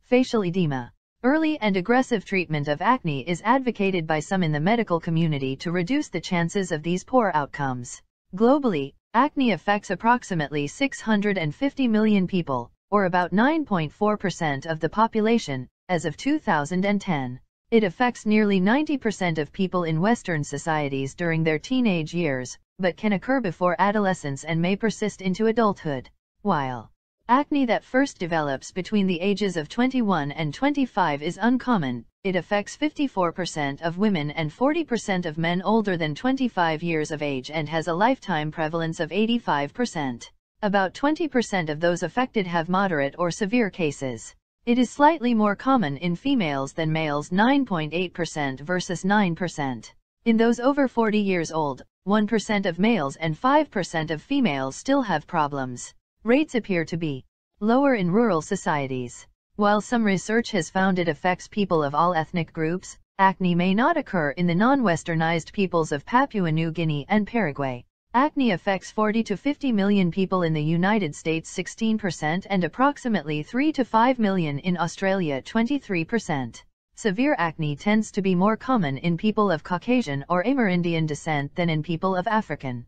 facial edema. Early and aggressive treatment of acne is advocated by some in the medical community to reduce the chances of these poor outcomes. Globally, acne affects approximately 650 million people, or about 9.4% of the population, as of 2010. It affects nearly 90% of people in Western societies during their teenage years, but can occur before adolescence and may persist into adulthood. While acne that first develops between the ages of 21 and 25 is uncommon, it affects 54% of women and 40% of men older than 25 years of age and has a lifetime prevalence of 85%. About 20% of those affected have moderate or severe cases. It is slightly more common in females than males 9.8% versus 9%. In those over 40 years old, 1% of males and 5% of females still have problems. Rates appear to be lower in rural societies. While some research has found it affects people of all ethnic groups, acne may not occur in the non-westernized peoples of Papua New Guinea and Paraguay. Acne affects 40 to 50 million people in the United States 16% and approximately 3 to 5 million in Australia 23%. Severe acne tends to be more common in people of Caucasian or Amerindian descent than in people of African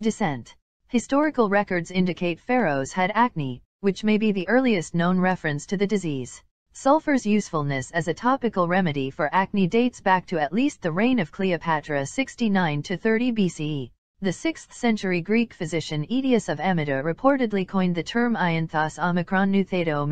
descent. Historical records indicate pharaohs had acne, which may be the earliest known reference to the disease. Sulfur's usefulness as a topical remedy for acne dates back to at least the reign of Cleopatra 69 to 30 BCE. The 6th century Greek physician Aetius of Amida reportedly coined the term ianthos omicron nutheto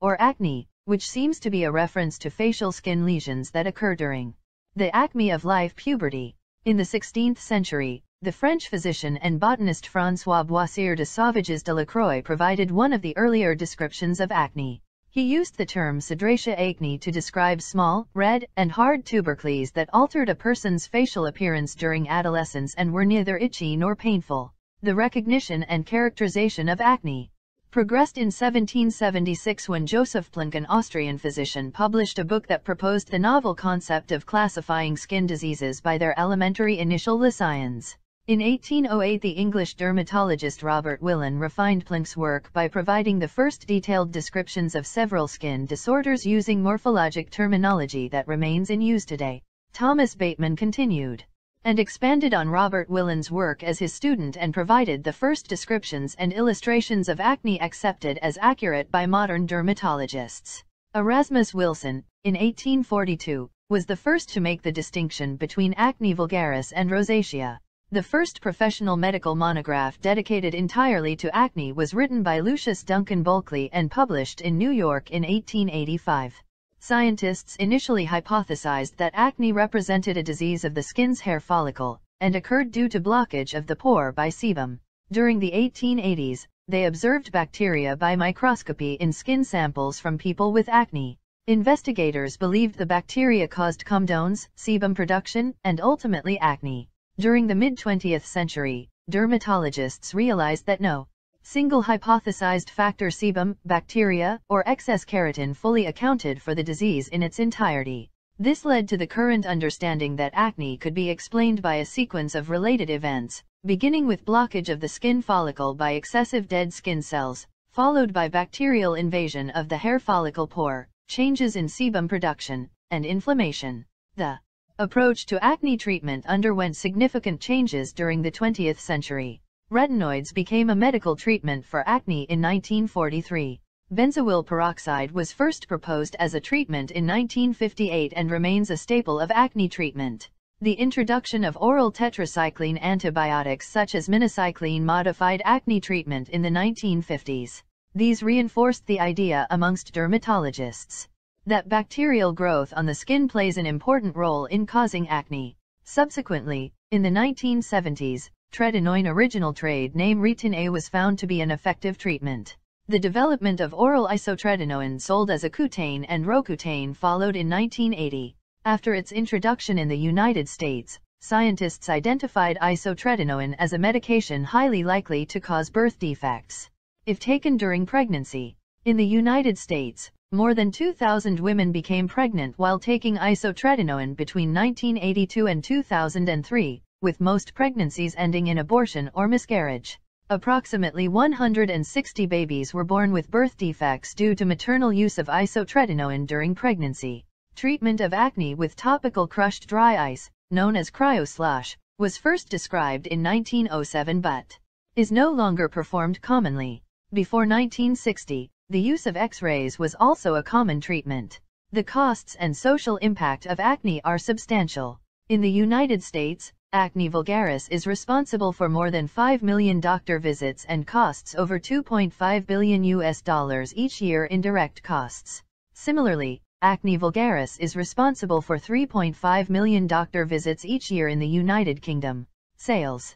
or acne, which seems to be a reference to facial skin lesions that occur during the acme of life puberty. In the 16th century, the French physician and botanist François Boissier de Sauvages de la Croix provided one of the earlier descriptions of acne. He used the term cedratia acne to describe small, red, and hard tubercles that altered a person's facial appearance during adolescence and were neither itchy nor painful. The recognition and characterization of acne progressed in 1776 when Joseph Plenck an Austrian physician published a book that proposed the novel concept of classifying skin diseases by their elementary initial lesions. In 1808 the English dermatologist Robert Willan refined Plenck's work by providing the first detailed descriptions of several skin disorders using morphologic terminology that remains in use today. Thomas Bateman continued and expanded on Robert Willan's work as his student and provided the first descriptions and illustrations of acne accepted as accurate by modern dermatologists. Erasmus Wilson, in 1842, was the first to make the distinction between acne vulgaris and rosacea. The first professional medical monograph dedicated entirely to acne was written by Lucius Duncan Bulkley and published in New York in 1885. Scientists initially hypothesized that acne represented a disease of the skin's hair follicle, and occurred due to blockage of the pore by sebum. During the 1880s, they observed bacteria by microscopy in skin samples from people with acne. Investigators believed the bacteria caused comedones, sebum production, and ultimately acne. During the mid-20th century, dermatologists realized that no single hypothesized factor sebum, bacteria, or excess keratin fully accounted for the disease in its entirety. This led to the current understanding that acne could be explained by a sequence of related events, beginning with blockage of the skin follicle by excessive dead skin cells, followed by bacterial invasion of the hair follicle pore, changes in sebum production, and inflammation. The approach to acne treatment underwent significant changes during the 20th century. Retinoids became a medical treatment for acne in 1943. Benzoyl peroxide was first proposed as a treatment in 1958 and remains a staple of acne treatment. The introduction of oral tetracycline antibiotics such as minocycline modified acne treatment in the 1950s. These reinforced the idea amongst dermatologists that bacterial growth on the skin plays an important role in causing acne. Subsequently, in the 1970s, tretinoin original trade name Retin-A was found to be an effective treatment. The development of oral isotretinoin sold as Accutane and Roaccutane followed in 1980. After its introduction in the United States, scientists identified isotretinoin as a medication highly likely to cause birth defects. If taken during pregnancy, in the United States, more than 2,000 women became pregnant while taking isotretinoin between 1982 and 2003, with most pregnancies ending in abortion or miscarriage. Approximately 160 babies were born with birth defects due to maternal use of isotretinoin during pregnancy. Treatment of acne with topical crushed dry ice, known as cryoslush, was first described in 1907 but is no longer performed commonly. Before 1960, the use of X-rays was also a common treatment. The costs and social impact of acne are substantial. In the United States, acne vulgaris is responsible for more than 5 million doctor visits and costs over 2.5 billion US dollars each year in direct costs. Similarly, Acne vulgaris is responsible for 3.5 million doctor visits each year in the United Kingdom. Sales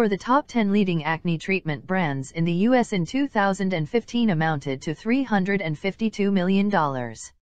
for the top 10 leading acne treatment brands in the US in 2015 amounted to $352 million.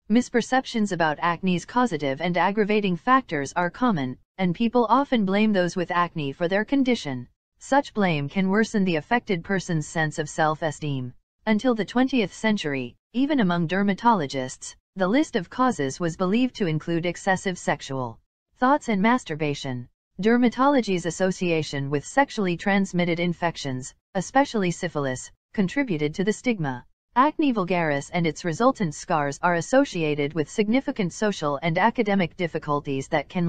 Misperceptions about acne's causative and aggravating factors are common, and people often blame those with acne for their condition. Such blame can worsen the affected person's sense of self-esteem. Until the 20th century, even among dermatologists, the list of causes was believed to include excessive sexual thoughts and masturbation. Dermatology's association with sexually transmitted infections, especially syphilis, contributed to the stigma. Acne vulgaris and its resultant scars are associated with significant social and academic difficulties that can